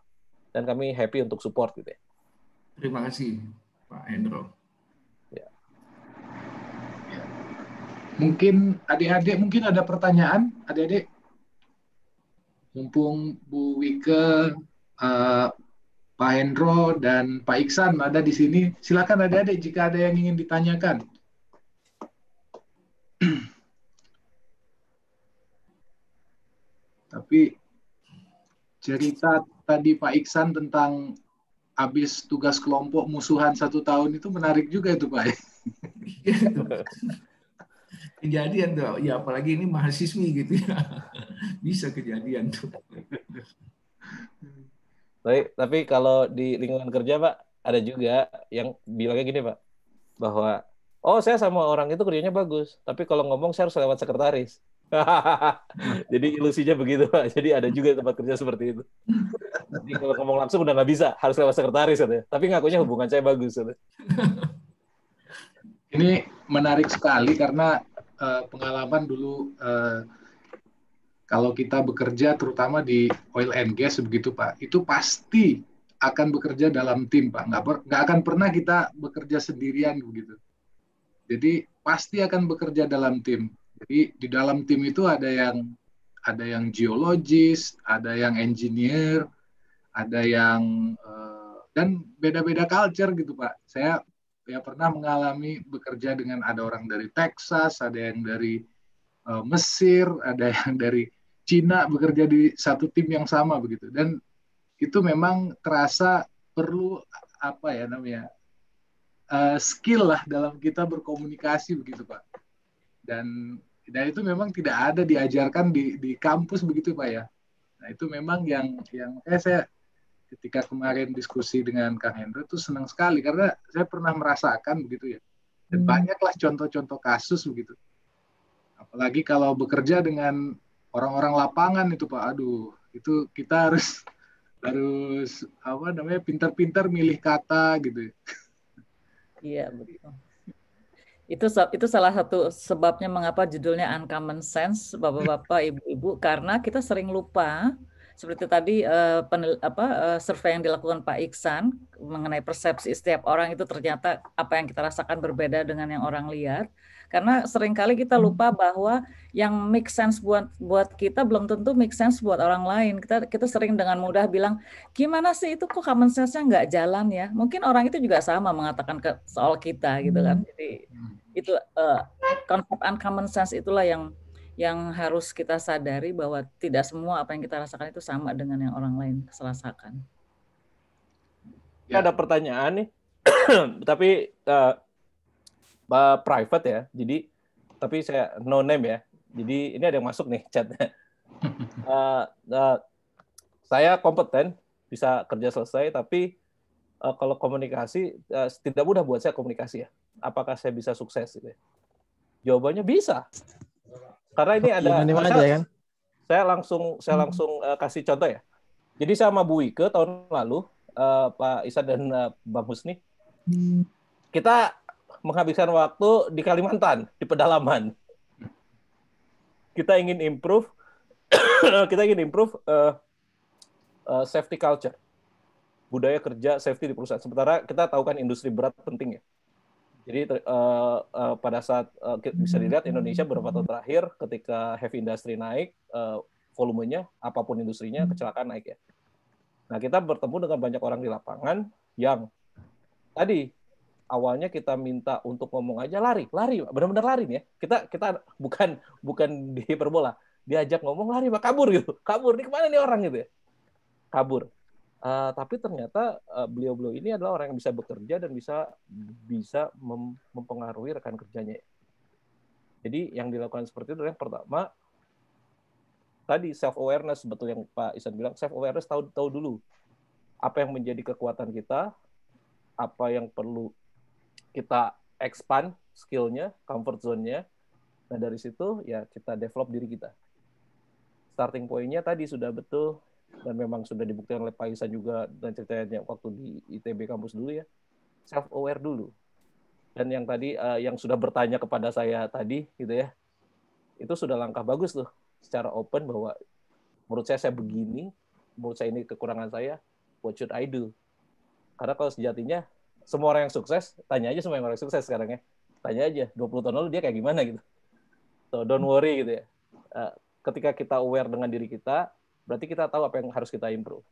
dan kami happy untuk support gitu ya. Terima kasih Pak Hendro. Mungkin adik-adik mungkin ada pertanyaan, adik-adik. Mumpung Bu Wike, uh, Pak Hendro dan Pak Iksan ada di sini, silakan adik-adik jika ada yang ingin ditanyakan. *clears throat* Tapi cerita tadi Pak Iksan tentang habis tugas kelompok musuhan satu tahun itu menarik juga itu Pak. *laughs* kejadian tuh. Ya apalagi ini mahasiswi gitu ya. *laughs* Bisa kejadian tuh. Tapi tapi kalau di lingkungan kerja pak ada juga yang bilangnya gini pak bahwa oh saya sama orang itu kerjanya bagus tapi kalau ngomong saya harus lewat sekretaris. *laughs* Jadi ilusinya begitu pak. Jadi ada juga tempat kerja seperti itu. Jadi kalau ngomong langsung udah nggak bisa harus lewat sekretaris katanya. Tapi ngakunya hubungan saya bagus katanya. ini menarik sekali karena uh, pengalaman dulu uh, kalau kita bekerja terutama di oil and gas begitu Pak, itu pasti akan bekerja dalam tim Pak. Nggak, nggak akan pernah kita bekerja sendirian begitu. Jadi pasti akan bekerja dalam tim. Jadi di dalam tim itu ada yang ada yang geologis, ada yang engineer, ada yang uh, dan beda-beda culture gitu Pak. Saya ya pernah mengalami bekerja dengan ada orang dari Texas, ada yang dari uh, Mesir, ada yang dari Cina bekerja di satu tim yang sama begitu. Dan itu memang terasa perlu apa ya namanya uh, skill lah dalam kita berkomunikasi begitu pak. Dan dan itu memang tidak ada diajarkan di di kampus begitu pak ya. Nah itu memang yang yang eh, saya ketika kemarin diskusi dengan Kang Hendro itu senang sekali karena saya pernah merasakan begitu ya. Dan hmm. banyaklah contoh-contoh kasus begitu. Apalagi kalau bekerja dengan orang-orang lapangan itu Pak, aduh, itu kita harus *laughs* harus apa namanya pintar-pintar milih kata gitu. Iya betul. Itu itu salah satu sebabnya mengapa judulnya Uncommon Sense, bapak-bapak, ibu-ibu, karena kita sering lupa seperti tadi uh, penel, apa uh, survei yang dilakukan Pak Iksan mengenai persepsi setiap orang itu ternyata apa yang kita rasakan berbeda dengan yang orang lihat. Karena sering kali kita hmm. lupa bahwa yang make sense buat buat kita belum tentu make sense buat orang lain. Kita kita sering dengan mudah bilang gimana sih itu kok common sense-nya nggak jalan ya? Mungkin orang itu juga sama mengatakan ke soal kita gitu kan. Hmm. jadi itu uh, konsep uncommon sense itulah yang yang harus kita sadari bahwa tidak semua apa yang kita rasakan itu sama dengan yang orang lain rasakan. Ya. Ada pertanyaan nih, *clears throat* tapi uh, private ya. Jadi tapi saya no name ya. Jadi ini ada yang masuk nih chatnya. Uh, *laughs* uh, saya kompeten, bisa kerja selesai, tapi uh, kalau komunikasi uh, tidak mudah buat saya komunikasi ya. Apakah saya bisa sukses? Gitu ya? Jawabannya bisa. Karena ini *laughs* ada ya, aja, kan? saya langsung saya hmm. langsung uh, kasih contoh ya. Jadi sama Bu Wike tahun lalu uh, Pak Isa dan uh, Bang Husni hmm. kita menghabiskan waktu di Kalimantan di pedalaman. Kita ingin improve *coughs* kita ingin improve uh, uh, safety culture budaya kerja safety di perusahaan. Sementara kita tahu kan industri berat penting ya. Jadi uh, uh, pada saat uh, bisa dilihat Indonesia beberapa tahun terakhir ketika heavy industry naik uh, volumenya apa pun industrinya kecelakaan naik ya. Nah kita bertemu dengan banyak orang di lapangan yang tadi awalnya kita minta untuk ngomong aja lari, lari, benar-benar lari nih ya. Kita kita bukan bukan di hiperbola, diajak ngomong lari, pak kabur gitu, kabur. Ini ke mana nih orang gitu ya? Kabur. Uh, tapi ternyata uh, beliau-beliau ini adalah orang yang bisa bekerja dan bisa bisa mem mempengaruhi rekan kerjanya. Jadi yang dilakukan seperti itu yang pertama tadi self awareness betul yang Pak Isan bilang self awareness tahu tahu dulu apa yang menjadi kekuatan kita, apa yang perlu kita expand skillnya, comfort zone-nya. Nah dari situ ya kita develop diri kita. Starting point-nya tadi sudah betul dan memang sudah dibuktikan oleh Pak Isan juga dan ceritanya waktu di ITB kampus dulu ya. Self aware dulu. Dan yang tadi uh, yang sudah bertanya kepada saya tadi gitu ya itu sudah langkah bagus tuh. Secara open bahwa menurut saya saya begini menurut saya ini kekurangan saya what should I do? Karena kalau sejatinya semua orang yang sukses tanya aja semua yang orang sukses sekarang ya. Tanya aja 20 tahun lalu dia kayak gimana gitu. So don't worry gitu ya. Uh, ketika kita aware dengan diri kita berarti kita tahu apa yang harus kita improve.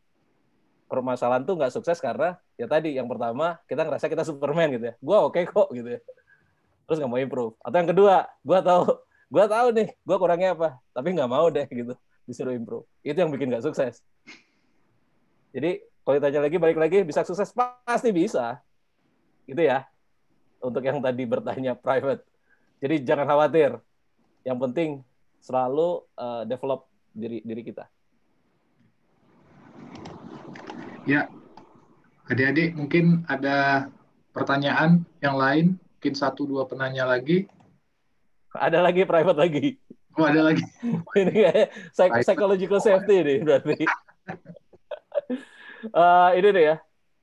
Permasalahan tuh nggak sukses karena ya tadi yang pertama kita ngerasa kita Superman gitu ya. Gua oke okay kok gitu ya. Terus nggak mau improve. Atau yang kedua, gua tahu, gua tahu nih, gua kurangnya apa, tapi nggak mau deh gitu disuruh improve. Itu yang bikin nggak sukses. Jadi kalau ditanya lagi balik lagi bisa sukses pasti bisa. Gitu ya. Untuk yang tadi bertanya private. Jadi jangan khawatir. Yang penting selalu uh, develop diri diri kita. Ya, adik-adik mungkin ada pertanyaan yang lain, mungkin satu dua penanya lagi. Ada lagi private lagi. Oh ada lagi. *laughs* ini kayak psychological safety nih berarti. uh, *laughs* ini deh ya.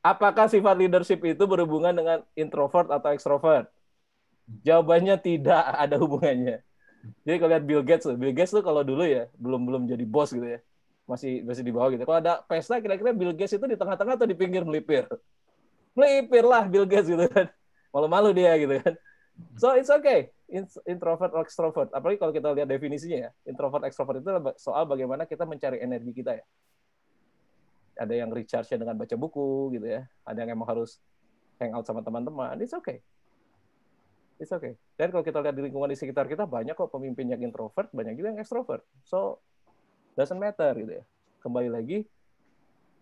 Apakah sifat leadership itu berhubungan dengan introvert atau extrovert? Jawabannya tidak *laughs* ada hubungannya. Jadi kalau lihat Bill Gates, Bill Gates tuh kalau dulu ya belum belum jadi bos gitu ya masih masih di bawah gitu. Kalau ada pesta kira-kira Bill Gates itu di tengah-tengah atau di pinggir melipir? Melipir lah Bill Gates gitu kan. Malu-malu dia gitu kan. So it's okay. Introvert or extrovert. Apalagi kalau kita lihat definisinya ya. Introvert extrovert itu soal bagaimana kita mencari energi kita ya. Ada yang recharge dengan baca buku gitu ya. Ada yang emang harus hang out sama teman-teman. It's okay. It's okay. Dan kalau kita lihat di lingkungan di sekitar kita banyak kok pemimpin yang introvert, banyak juga yang extrovert. So doesn't matter gitu ya. Kembali lagi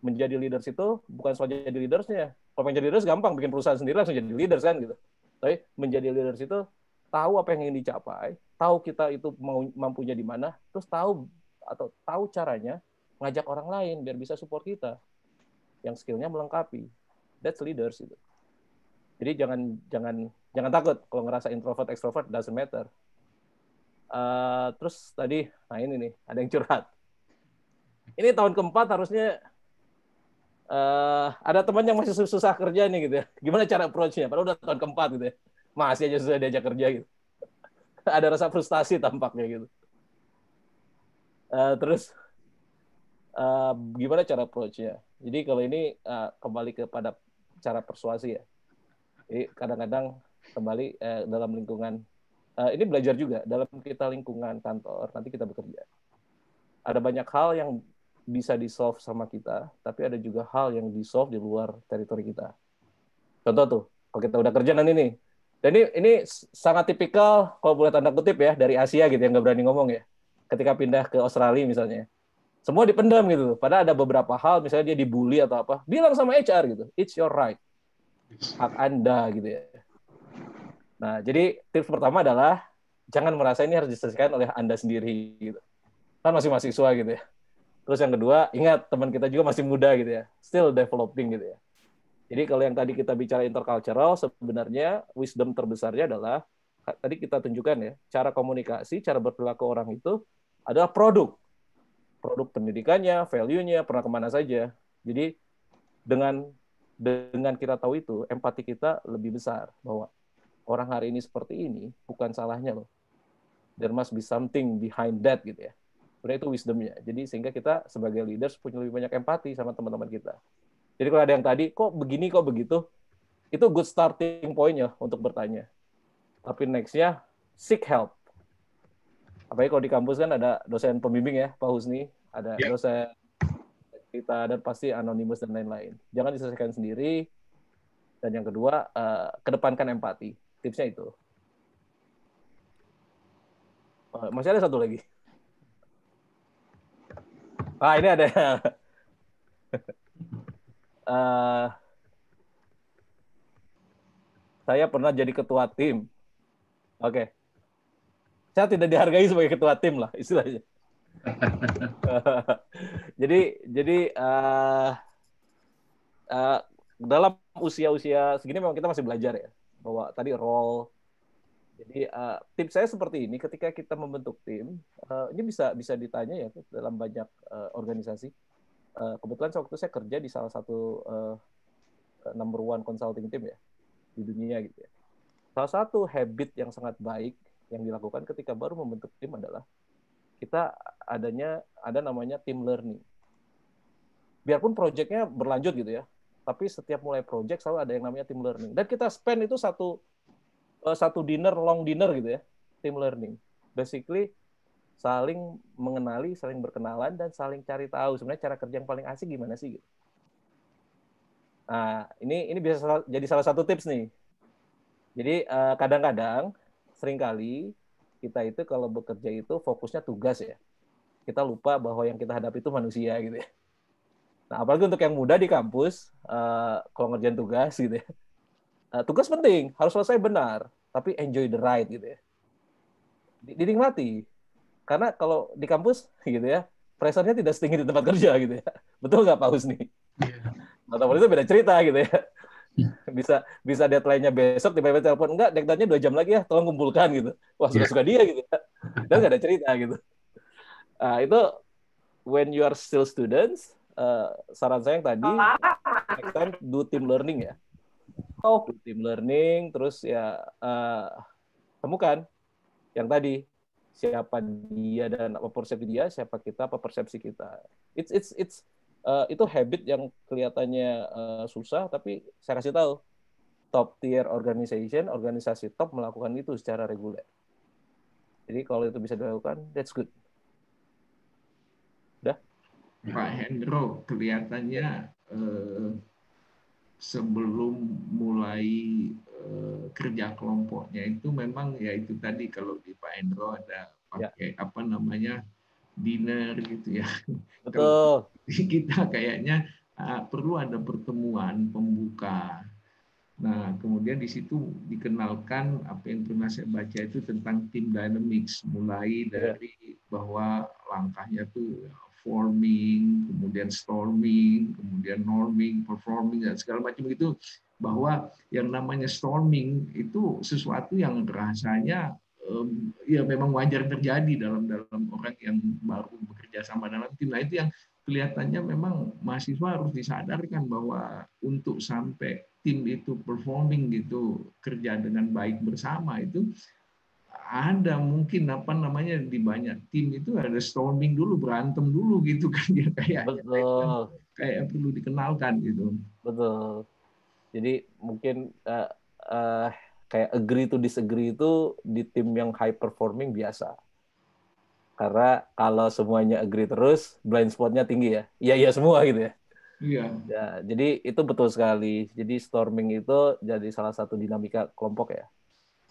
menjadi leaders itu bukan soal jadi leadersnya. Kalau menjadi leaders gampang bikin perusahaan sendiri langsung jadi leaders kan gitu. Tapi menjadi leaders itu tahu apa yang ingin dicapai, tahu kita itu mau mampunya di mana, terus tahu atau tahu caranya ngajak orang lain biar bisa support kita yang skillnya melengkapi. That's leaders itu. Jadi jangan jangan jangan takut kalau ngerasa introvert extrovert doesn't matter. Uh, terus tadi nah ini nih ada yang curhat ini tahun keempat harusnya uh, ada teman yang masih susah kerja nih gitu ya. Gimana cara approach-nya? Padahal udah tahun keempat gitu ya. Masih aja susah diajak kerja gitu. *laughs* ada rasa frustasi tampaknya gitu. Uh, terus uh, gimana cara approach-nya? Jadi kalau ini uh, kembali kepada cara persuasi ya. Jadi kadang-kadang kembali uh, dalam lingkungan uh, ini belajar juga dalam kita lingkungan kantor nanti kita bekerja. Ada banyak hal yang bisa di-solve sama kita, tapi ada juga hal yang di-solve di luar teritori kita. Contoh tuh, kalau kita udah kerja nanti nih, dan ini ini sangat tipikal kalau boleh tanda kutip ya dari Asia gitu yang nggak berani ngomong ya. Ketika pindah ke Australia misalnya, semua dipendam gitu. Padahal ada beberapa hal misalnya dia dibully atau apa, bilang sama HR gitu, it's your right, hak anda gitu ya. Nah jadi tips pertama adalah jangan merasa ini harus diselesaikan oleh anda sendiri gitu. Kan masih mahasiswa gitu ya Terus yang kedua, ingat teman kita juga masih muda gitu ya, still developing gitu ya. Jadi kalau yang tadi kita bicara intercultural, sebenarnya wisdom terbesarnya adalah tadi kita tunjukkan ya, cara komunikasi, cara berperilaku orang itu adalah produk. Produk pendidikannya, value-nya, pernah ke mana saja. Jadi dengan dengan kita tahu itu, empati kita lebih besar bahwa orang hari ini seperti ini bukan salahnya loh. There must be something behind that gitu ya sebenarnya itu wisdomnya. Jadi sehingga kita sebagai leaders punya lebih banyak empati sama teman-teman kita. Jadi kalau ada yang tadi, kok begini, kok begitu, itu good starting point ya untuk bertanya. Tapi nextnya, seek help. Apalagi kalau di kampus kan ada dosen pembimbing ya, Pak Husni, ada yeah. dosen kita dan pasti anonimus dan lain-lain. Jangan diselesaikan sendiri. Dan yang kedua, uh, kedepankan empati. Tipsnya itu. Uh, masih ada satu lagi. Ah ini ada. uh, saya pernah jadi ketua tim. Oke. Okay. Saya tidak dihargai sebagai ketua tim lah istilahnya. *laughs* jadi jadi uh, uh, dalam usia-usia segini memang kita masih belajar ya bahwa tadi role jadi uh, tips saya seperti ini ketika kita membentuk tim uh, ini bisa bisa ditanya ya dalam banyak uh, organisasi. Uh, kebetulan waktu saya kerja di salah satu uh, number one consulting team ya di dunia gitu ya. Salah satu habit yang sangat baik yang dilakukan ketika baru membentuk tim adalah kita adanya ada namanya team learning. Biarpun proyeknya berlanjut gitu ya tapi setiap mulai project selalu ada yang namanya team learning. Dan kita spend itu satu uh, satu dinner long dinner gitu ya team learning. Basically saling mengenali saling berkenalan dan saling cari tahu. Sebenarnya cara kerja yang paling asik gimana sih gitu? Nah ini ini bisa jadi salah satu tips nih. Jadi uh, kadang-kadang sering kali kita itu kalau bekerja itu fokusnya tugas ya. Kita lupa bahwa yang kita hadapi itu manusia gitu ya. Nah, apalagi untuk yang muda di kampus, uh, kalau ngerjain tugas gitu ya. Uh, tugas penting, harus selesai benar, tapi enjoy the ride gitu ya. Dinikmati. Karena kalau di kampus *laughs* gitu ya, pressure tidak setinggi di tempat kerja gitu ya. *laughs* Betul nggak Pak Husni? Yeah. *laughs* Atau itu beda cerita gitu ya. Bisa bisa deadline-nya besok tiba-tiba telepon enggak, deadline-nya dua jam lagi ya, tolong kumpulkan gitu. Wah suka-suka dia gitu ya. Dan nggak ada cerita gitu. Nah, itu when you are still students, uh, saran saya yang tadi next time do team learning ya oh do team learning terus ya uh, temukan yang tadi siapa dia dan apa persepsi dia siapa kita apa persepsi kita. It's it's it's uh, itu habit yang kelihatannya uh, susah tapi saya kasih tahu top tier organization organisasi top melakukan itu secara reguler. Jadi kalau itu bisa dilakukan that's good. Udah? Pak Hendro kelihatannya sebelum mulai eh, kerja kelompoknya itu memang ya itu tadi kalau di Pak Hendro ada pakai ya. apa namanya dinner gitu ya. *laughs* Betul. *laughs* kita kayaknya uh, perlu ada pertemuan pembuka. Nah, kemudian di situ dikenalkan apa yang pernah saya baca itu tentang team dynamics, mulai ya. dari ya. bahwa langkahnya tuh forming, kemudian storming, kemudian norming, performing dan segala macam itu bahwa yang namanya storming itu sesuatu yang rasanya ya memang wajar terjadi dalam dalam orang yang baru bekerja sama dalam tim. Nah itu yang kelihatannya memang mahasiswa harus disadarkan bahwa untuk sampai tim itu performing gitu kerja dengan baik bersama itu ada mungkin apa namanya di banyak tim itu ada storming dulu berantem dulu gitu kan ya kayak betul kayak perlu dikenalkan gitu betul jadi mungkin uh, uh, kayak agree to disagree itu di tim yang high performing biasa karena kalau semuanya agree terus blind spotnya tinggi ya iya iya semua gitu ya Iya. Ya, jadi itu betul sekali. Jadi storming itu jadi salah satu dinamika kelompok ya.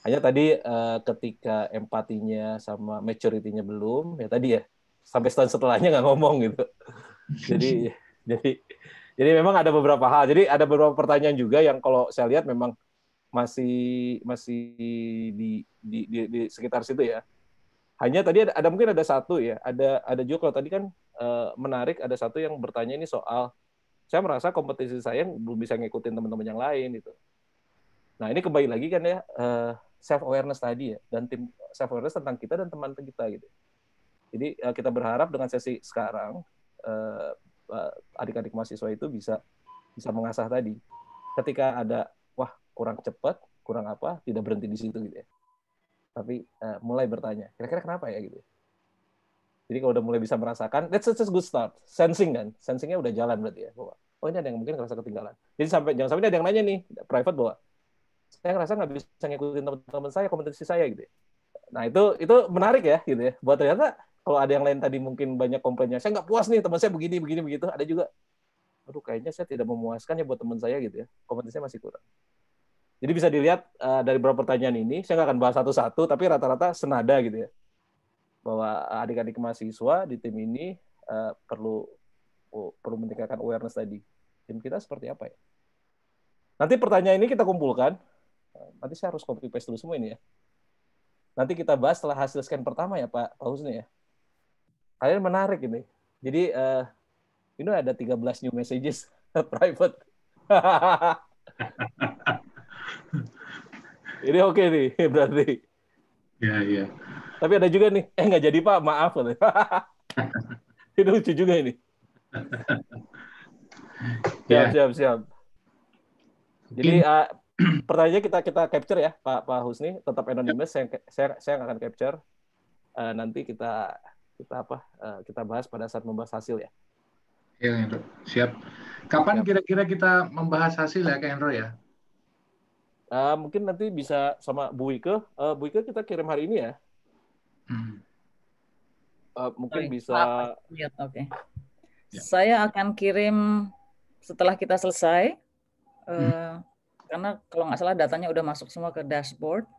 Hanya tadi uh, ketika empatinya sama maturity-nya belum, ya tadi ya sampai setahun setelahnya nggak ngomong gitu. *laughs* jadi jadi jadi memang ada beberapa hal. Jadi ada beberapa pertanyaan juga yang kalau saya lihat memang masih masih di di, di, di sekitar situ ya. Hanya tadi ada, ada mungkin ada satu ya. Ada ada juga kalau tadi kan uh, menarik ada satu yang bertanya ini soal saya merasa kompetisi saya belum bisa ngikutin teman-teman yang lain itu. Nah ini kembali lagi kan ya uh, self awareness tadi ya dan tim self awareness tentang kita dan teman kita gitu. Jadi uh, kita berharap dengan sesi sekarang uh, adik-adik mahasiswa itu bisa bisa mengasah tadi. Ketika ada wah kurang cepat, kurang apa, tidak berhenti di situ gitu ya. Tapi uh, mulai bertanya, kira-kira kenapa ya gitu. Jadi kalau udah mulai bisa merasakan, that's a good start. Sensing kan, sensingnya udah jalan berarti ya. Bahwa, oh ini ada yang mungkin ngerasa ketinggalan. Jadi sampai jangan sampai ada yang nanya nih, private bahwa saya ngerasa nggak bisa ngikutin teman-teman saya kompetisi saya gitu. Ya. Nah itu itu menarik ya gitu ya. Buat ternyata kalau ada yang lain tadi mungkin banyak komplainnya, saya nggak puas nih teman saya begini begini begitu. Ada juga, aduh kayaknya saya tidak memuaskan ya buat teman saya gitu ya. Kompetisinya masih kurang. Jadi bisa dilihat uh, dari beberapa pertanyaan ini, saya nggak akan bahas satu-satu, tapi rata-rata senada gitu ya. Bahwa adik-adik mahasiswa di tim ini uh, perlu oh, perlu meningkatkan awareness tadi. Tim kita seperti apa ya? Nanti pertanyaan ini kita kumpulkan Nanti saya harus copy paste dulu semua ini ya. Nanti kita bahas setelah hasil scan pertama ya Pak Pak Husni ya. Kalian menarik ini. Jadi uh, ini ada 13 new messages *laughs* private *laughs* Ini oke nih *laughs* berarti. Ya, ya. Tapi ada juga nih, eh nggak jadi Pak, maaf. Ini lucu juga ini. Siap, Ya. siap, siap. Jadi uh, *clears throat* pertanyaannya kita kita capture ya, Pak Pak Husni, tetap anonymous. Saya saya saya akan capture. Uh, nanti kita kita apa? uh, kita bahas pada saat membahas hasil ya. Ya, Hendro. Siap. Kapan kira-kira kita membahas hasil ya, Kak Hendro ya? Uh, mungkin nanti bisa sama Bu Wike. Uh, Bu Wike kita kirim hari ini ya. Uh, mungkin Sorry, bisa. lihat, Oke. Saya akan kirim setelah kita selesai, eh, karena kalau nggak salah datanya udah masuk semua ke dashboard.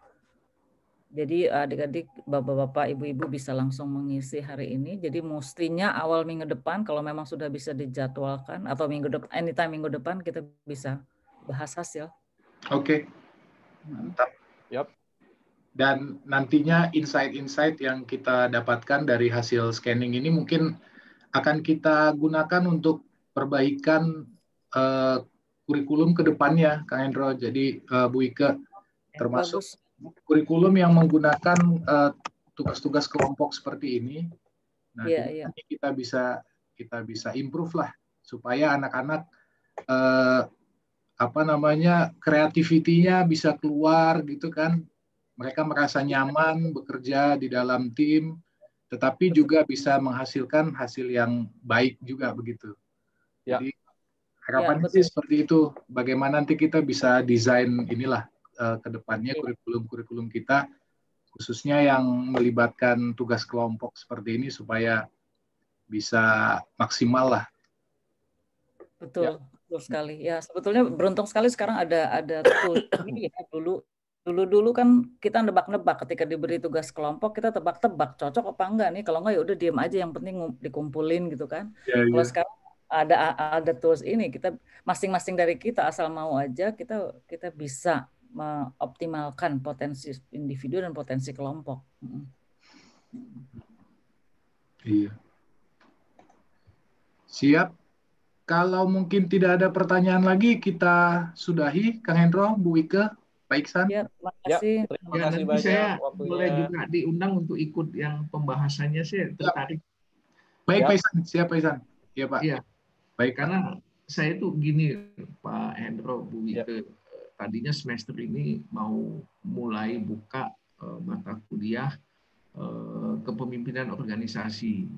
Jadi adik-adik, bapak-bapak, ibu-ibu bisa langsung mengisi hari ini. Jadi mestinya awal minggu depan, kalau memang sudah bisa dijadwalkan, atau minggu depan, anytime minggu depan kita bisa bahas hasil. Oke. Mantap. Yap. Dan nantinya insight-insight yang kita dapatkan dari hasil scanning ini mungkin akan kita gunakan untuk perbaikan eh, kurikulum ke depannya, Kang Hendro. Jadi eh, Bu Ike, termasuk bagus. kurikulum yang menggunakan eh, tugas-tugas kelompok seperti ini. Nah, jadi iya. nanti kita bisa kita bisa improve lah supaya anak-anak eh, apa namanya kreativitinya bisa keluar gitu kan. Mereka merasa nyaman bekerja di dalam tim, tetapi juga bisa menghasilkan hasil yang baik juga begitu. Ya. Jadi harapannya sih seperti itu. Bagaimana nanti kita bisa desain inilah eh, ke depannya kurikulum-kurikulum kita khususnya yang melibatkan tugas kelompok seperti ini supaya bisa maksimal lah. Betul, betul sekali. Ya, sebetulnya beruntung sekali sekarang ada ada tool *coughs* ini ya dulu dulu dulu kan kita nebak-nebak ketika diberi tugas kelompok kita tebak-tebak cocok apa enggak nih kalau enggak ya udah diam aja yang penting dikumpulin gitu kan. Ya, Kalau ya. sekarang ada ada tools ini kita masing-masing dari kita asal mau aja kita kita bisa mengoptimalkan potensi individu dan potensi kelompok. Iya. Siap. Kalau mungkin tidak ada pertanyaan lagi, kita sudahi, Kang Hendro, Bu Wike, Pak Iksan. Ya, terima Ya, kasih. terima Ya, kasih nanti banyak saya waktunya. boleh juga diundang untuk ikut yang pembahasannya saya tertarik. Baik, Ya. Pak Iksan. Siap, Pak Iksan. Iya, Pak. Iya. Baik. Karena saya tuh gini, Pak Hendro, Bu Wike, eh, tadinya semester ini mau mulai buka eh, mata kuliah eh, kepemimpinan organisasi.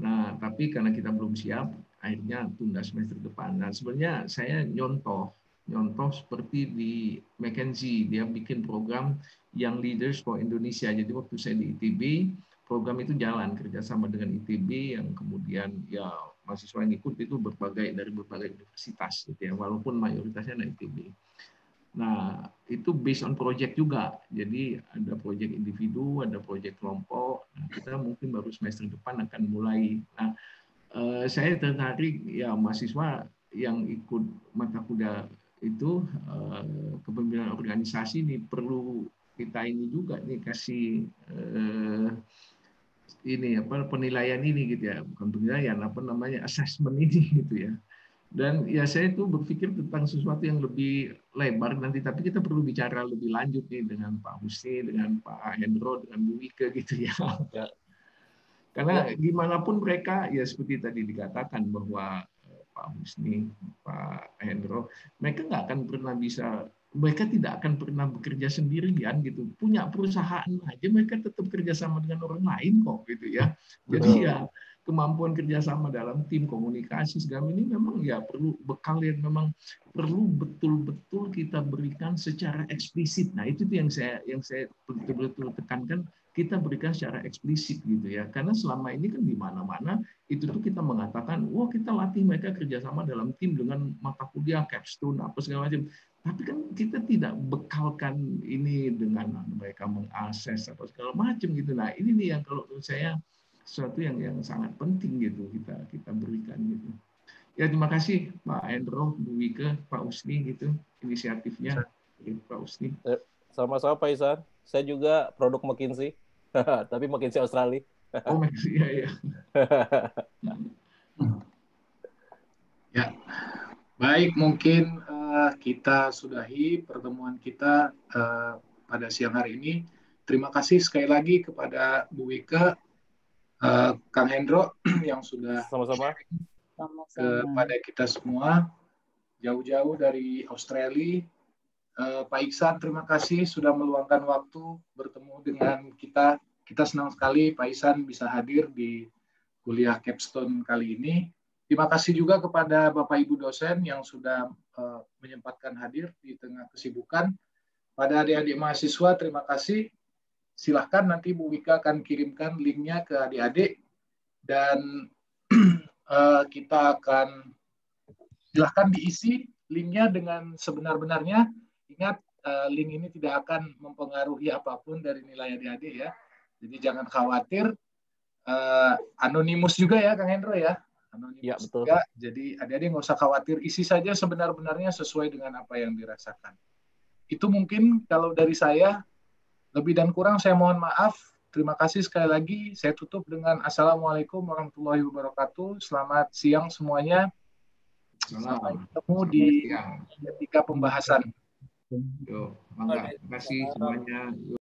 Nah, tapi karena kita belum siap, akhirnya tunda semester depan. Nah, sebenarnya saya nyontoh, nyontoh seperti di McKinsey, dia bikin program yang Leaders for Indonesia. Jadi waktu saya di ITB, program itu jalan kerjasama dengan ITB yang kemudian ya mahasiswa yang ikut itu berbagai dari berbagai universitas, gitu ya, walaupun mayoritasnya dari ITB. Nah, itu based on project juga. Jadi ada project individu, ada project kelompok. Nah, kita mungkin baru semester depan akan mulai. Nah, eh, saya tertarik ya mahasiswa yang ikut mata kuliah itu eh, kepemimpinan organisasi ini perlu kita ini juga nih kasih eh, ini apa penilaian ini gitu ya. Bukan penilaian apa namanya assessment ini *laughs* gitu ya. Dan ya saya itu berpikir tentang sesuatu yang lebih lebar nanti. Tapi kita perlu bicara lebih lanjut nih dengan Pak Husni dengan Pak Hendro dengan Bu Wike gitu ya. Karena gimana pun mereka ya seperti tadi dikatakan bahwa eh, Pak Husni Pak Hendro mereka nggak akan pernah bisa mereka tidak akan pernah bekerja sendirian gitu. Punya perusahaan aja mereka tetap kerjasama dengan orang lain kok gitu ya. Jadi ya kemampuan kerjasama dalam tim komunikasi segala ini memang ya perlu bekal yang memang perlu betul-betul kita berikan secara eksplisit. Nah itu yang saya yang saya betul-betul tekankan kita berikan secara eksplisit gitu ya. Karena selama ini kan di mana-mana itu tuh kita mengatakan, wah kita latih mereka kerjasama dalam tim dengan mata kuliah capstone apa segala macam. Tapi kan kita tidak bekalkan ini dengan mereka mengakses apa segala macam gitu. Nah ini nih yang kalau menurut saya sesuatu yang yang sangat penting gitu kita kita berikan gitu. Ya terima kasih Pak Endro, Bu Wike, Pak Usni gitu inisiatifnya Pak Usni. Eh, Sama-sama Pak Isan. Saya juga produk McKinsey, *laughs* tapi McKinsey Australia. Oh, iya iya. *laughs* Ya. Baik, mungkin uh, kita sudahi pertemuan kita uh, pada siang hari ini. Terima kasih sekali lagi kepada Bu Wika, uh, Kang Hendro *clears throat* yang sudah sama-sama kepada kita semua jauh-jauh dari Australia. Uh, Pak Iksan, terima kasih sudah meluangkan waktu bertemu dengan kita. Kita senang sekali Pak Iksan bisa hadir di kuliah capstone kali ini. Terima kasih juga kepada Bapak Ibu dosen yang sudah uh, menyempatkan hadir di tengah kesibukan. Pada adik-adik mahasiswa, terima kasih. Silahkan nanti Bu Wika akan kirimkan linknya ke adik-adik dan uh, *clears throat* kita akan silahkan diisi linknya dengan sebenar-benarnya. Ingat, uh, link ini tidak akan mempengaruhi apa pun dari nilai adik-adik ya. Jadi jangan khawatir. Uh, anonimus juga ya, Kang Hendro ya anonimus ya, betul. juga. Jadi adik-adik nggak usah khawatir, isi saja sebenar-benarnya sesuai dengan apa yang dirasakan. Itu mungkin kalau dari saya, lebih dan kurang saya mohon maaf. Terima kasih sekali lagi. Saya tutup dengan Assalamualaikum warahmatullahi wabarakatuh. Selamat siang semuanya. Sampai ketemu di ketika pembahasan. Yo, terima kasih semuanya.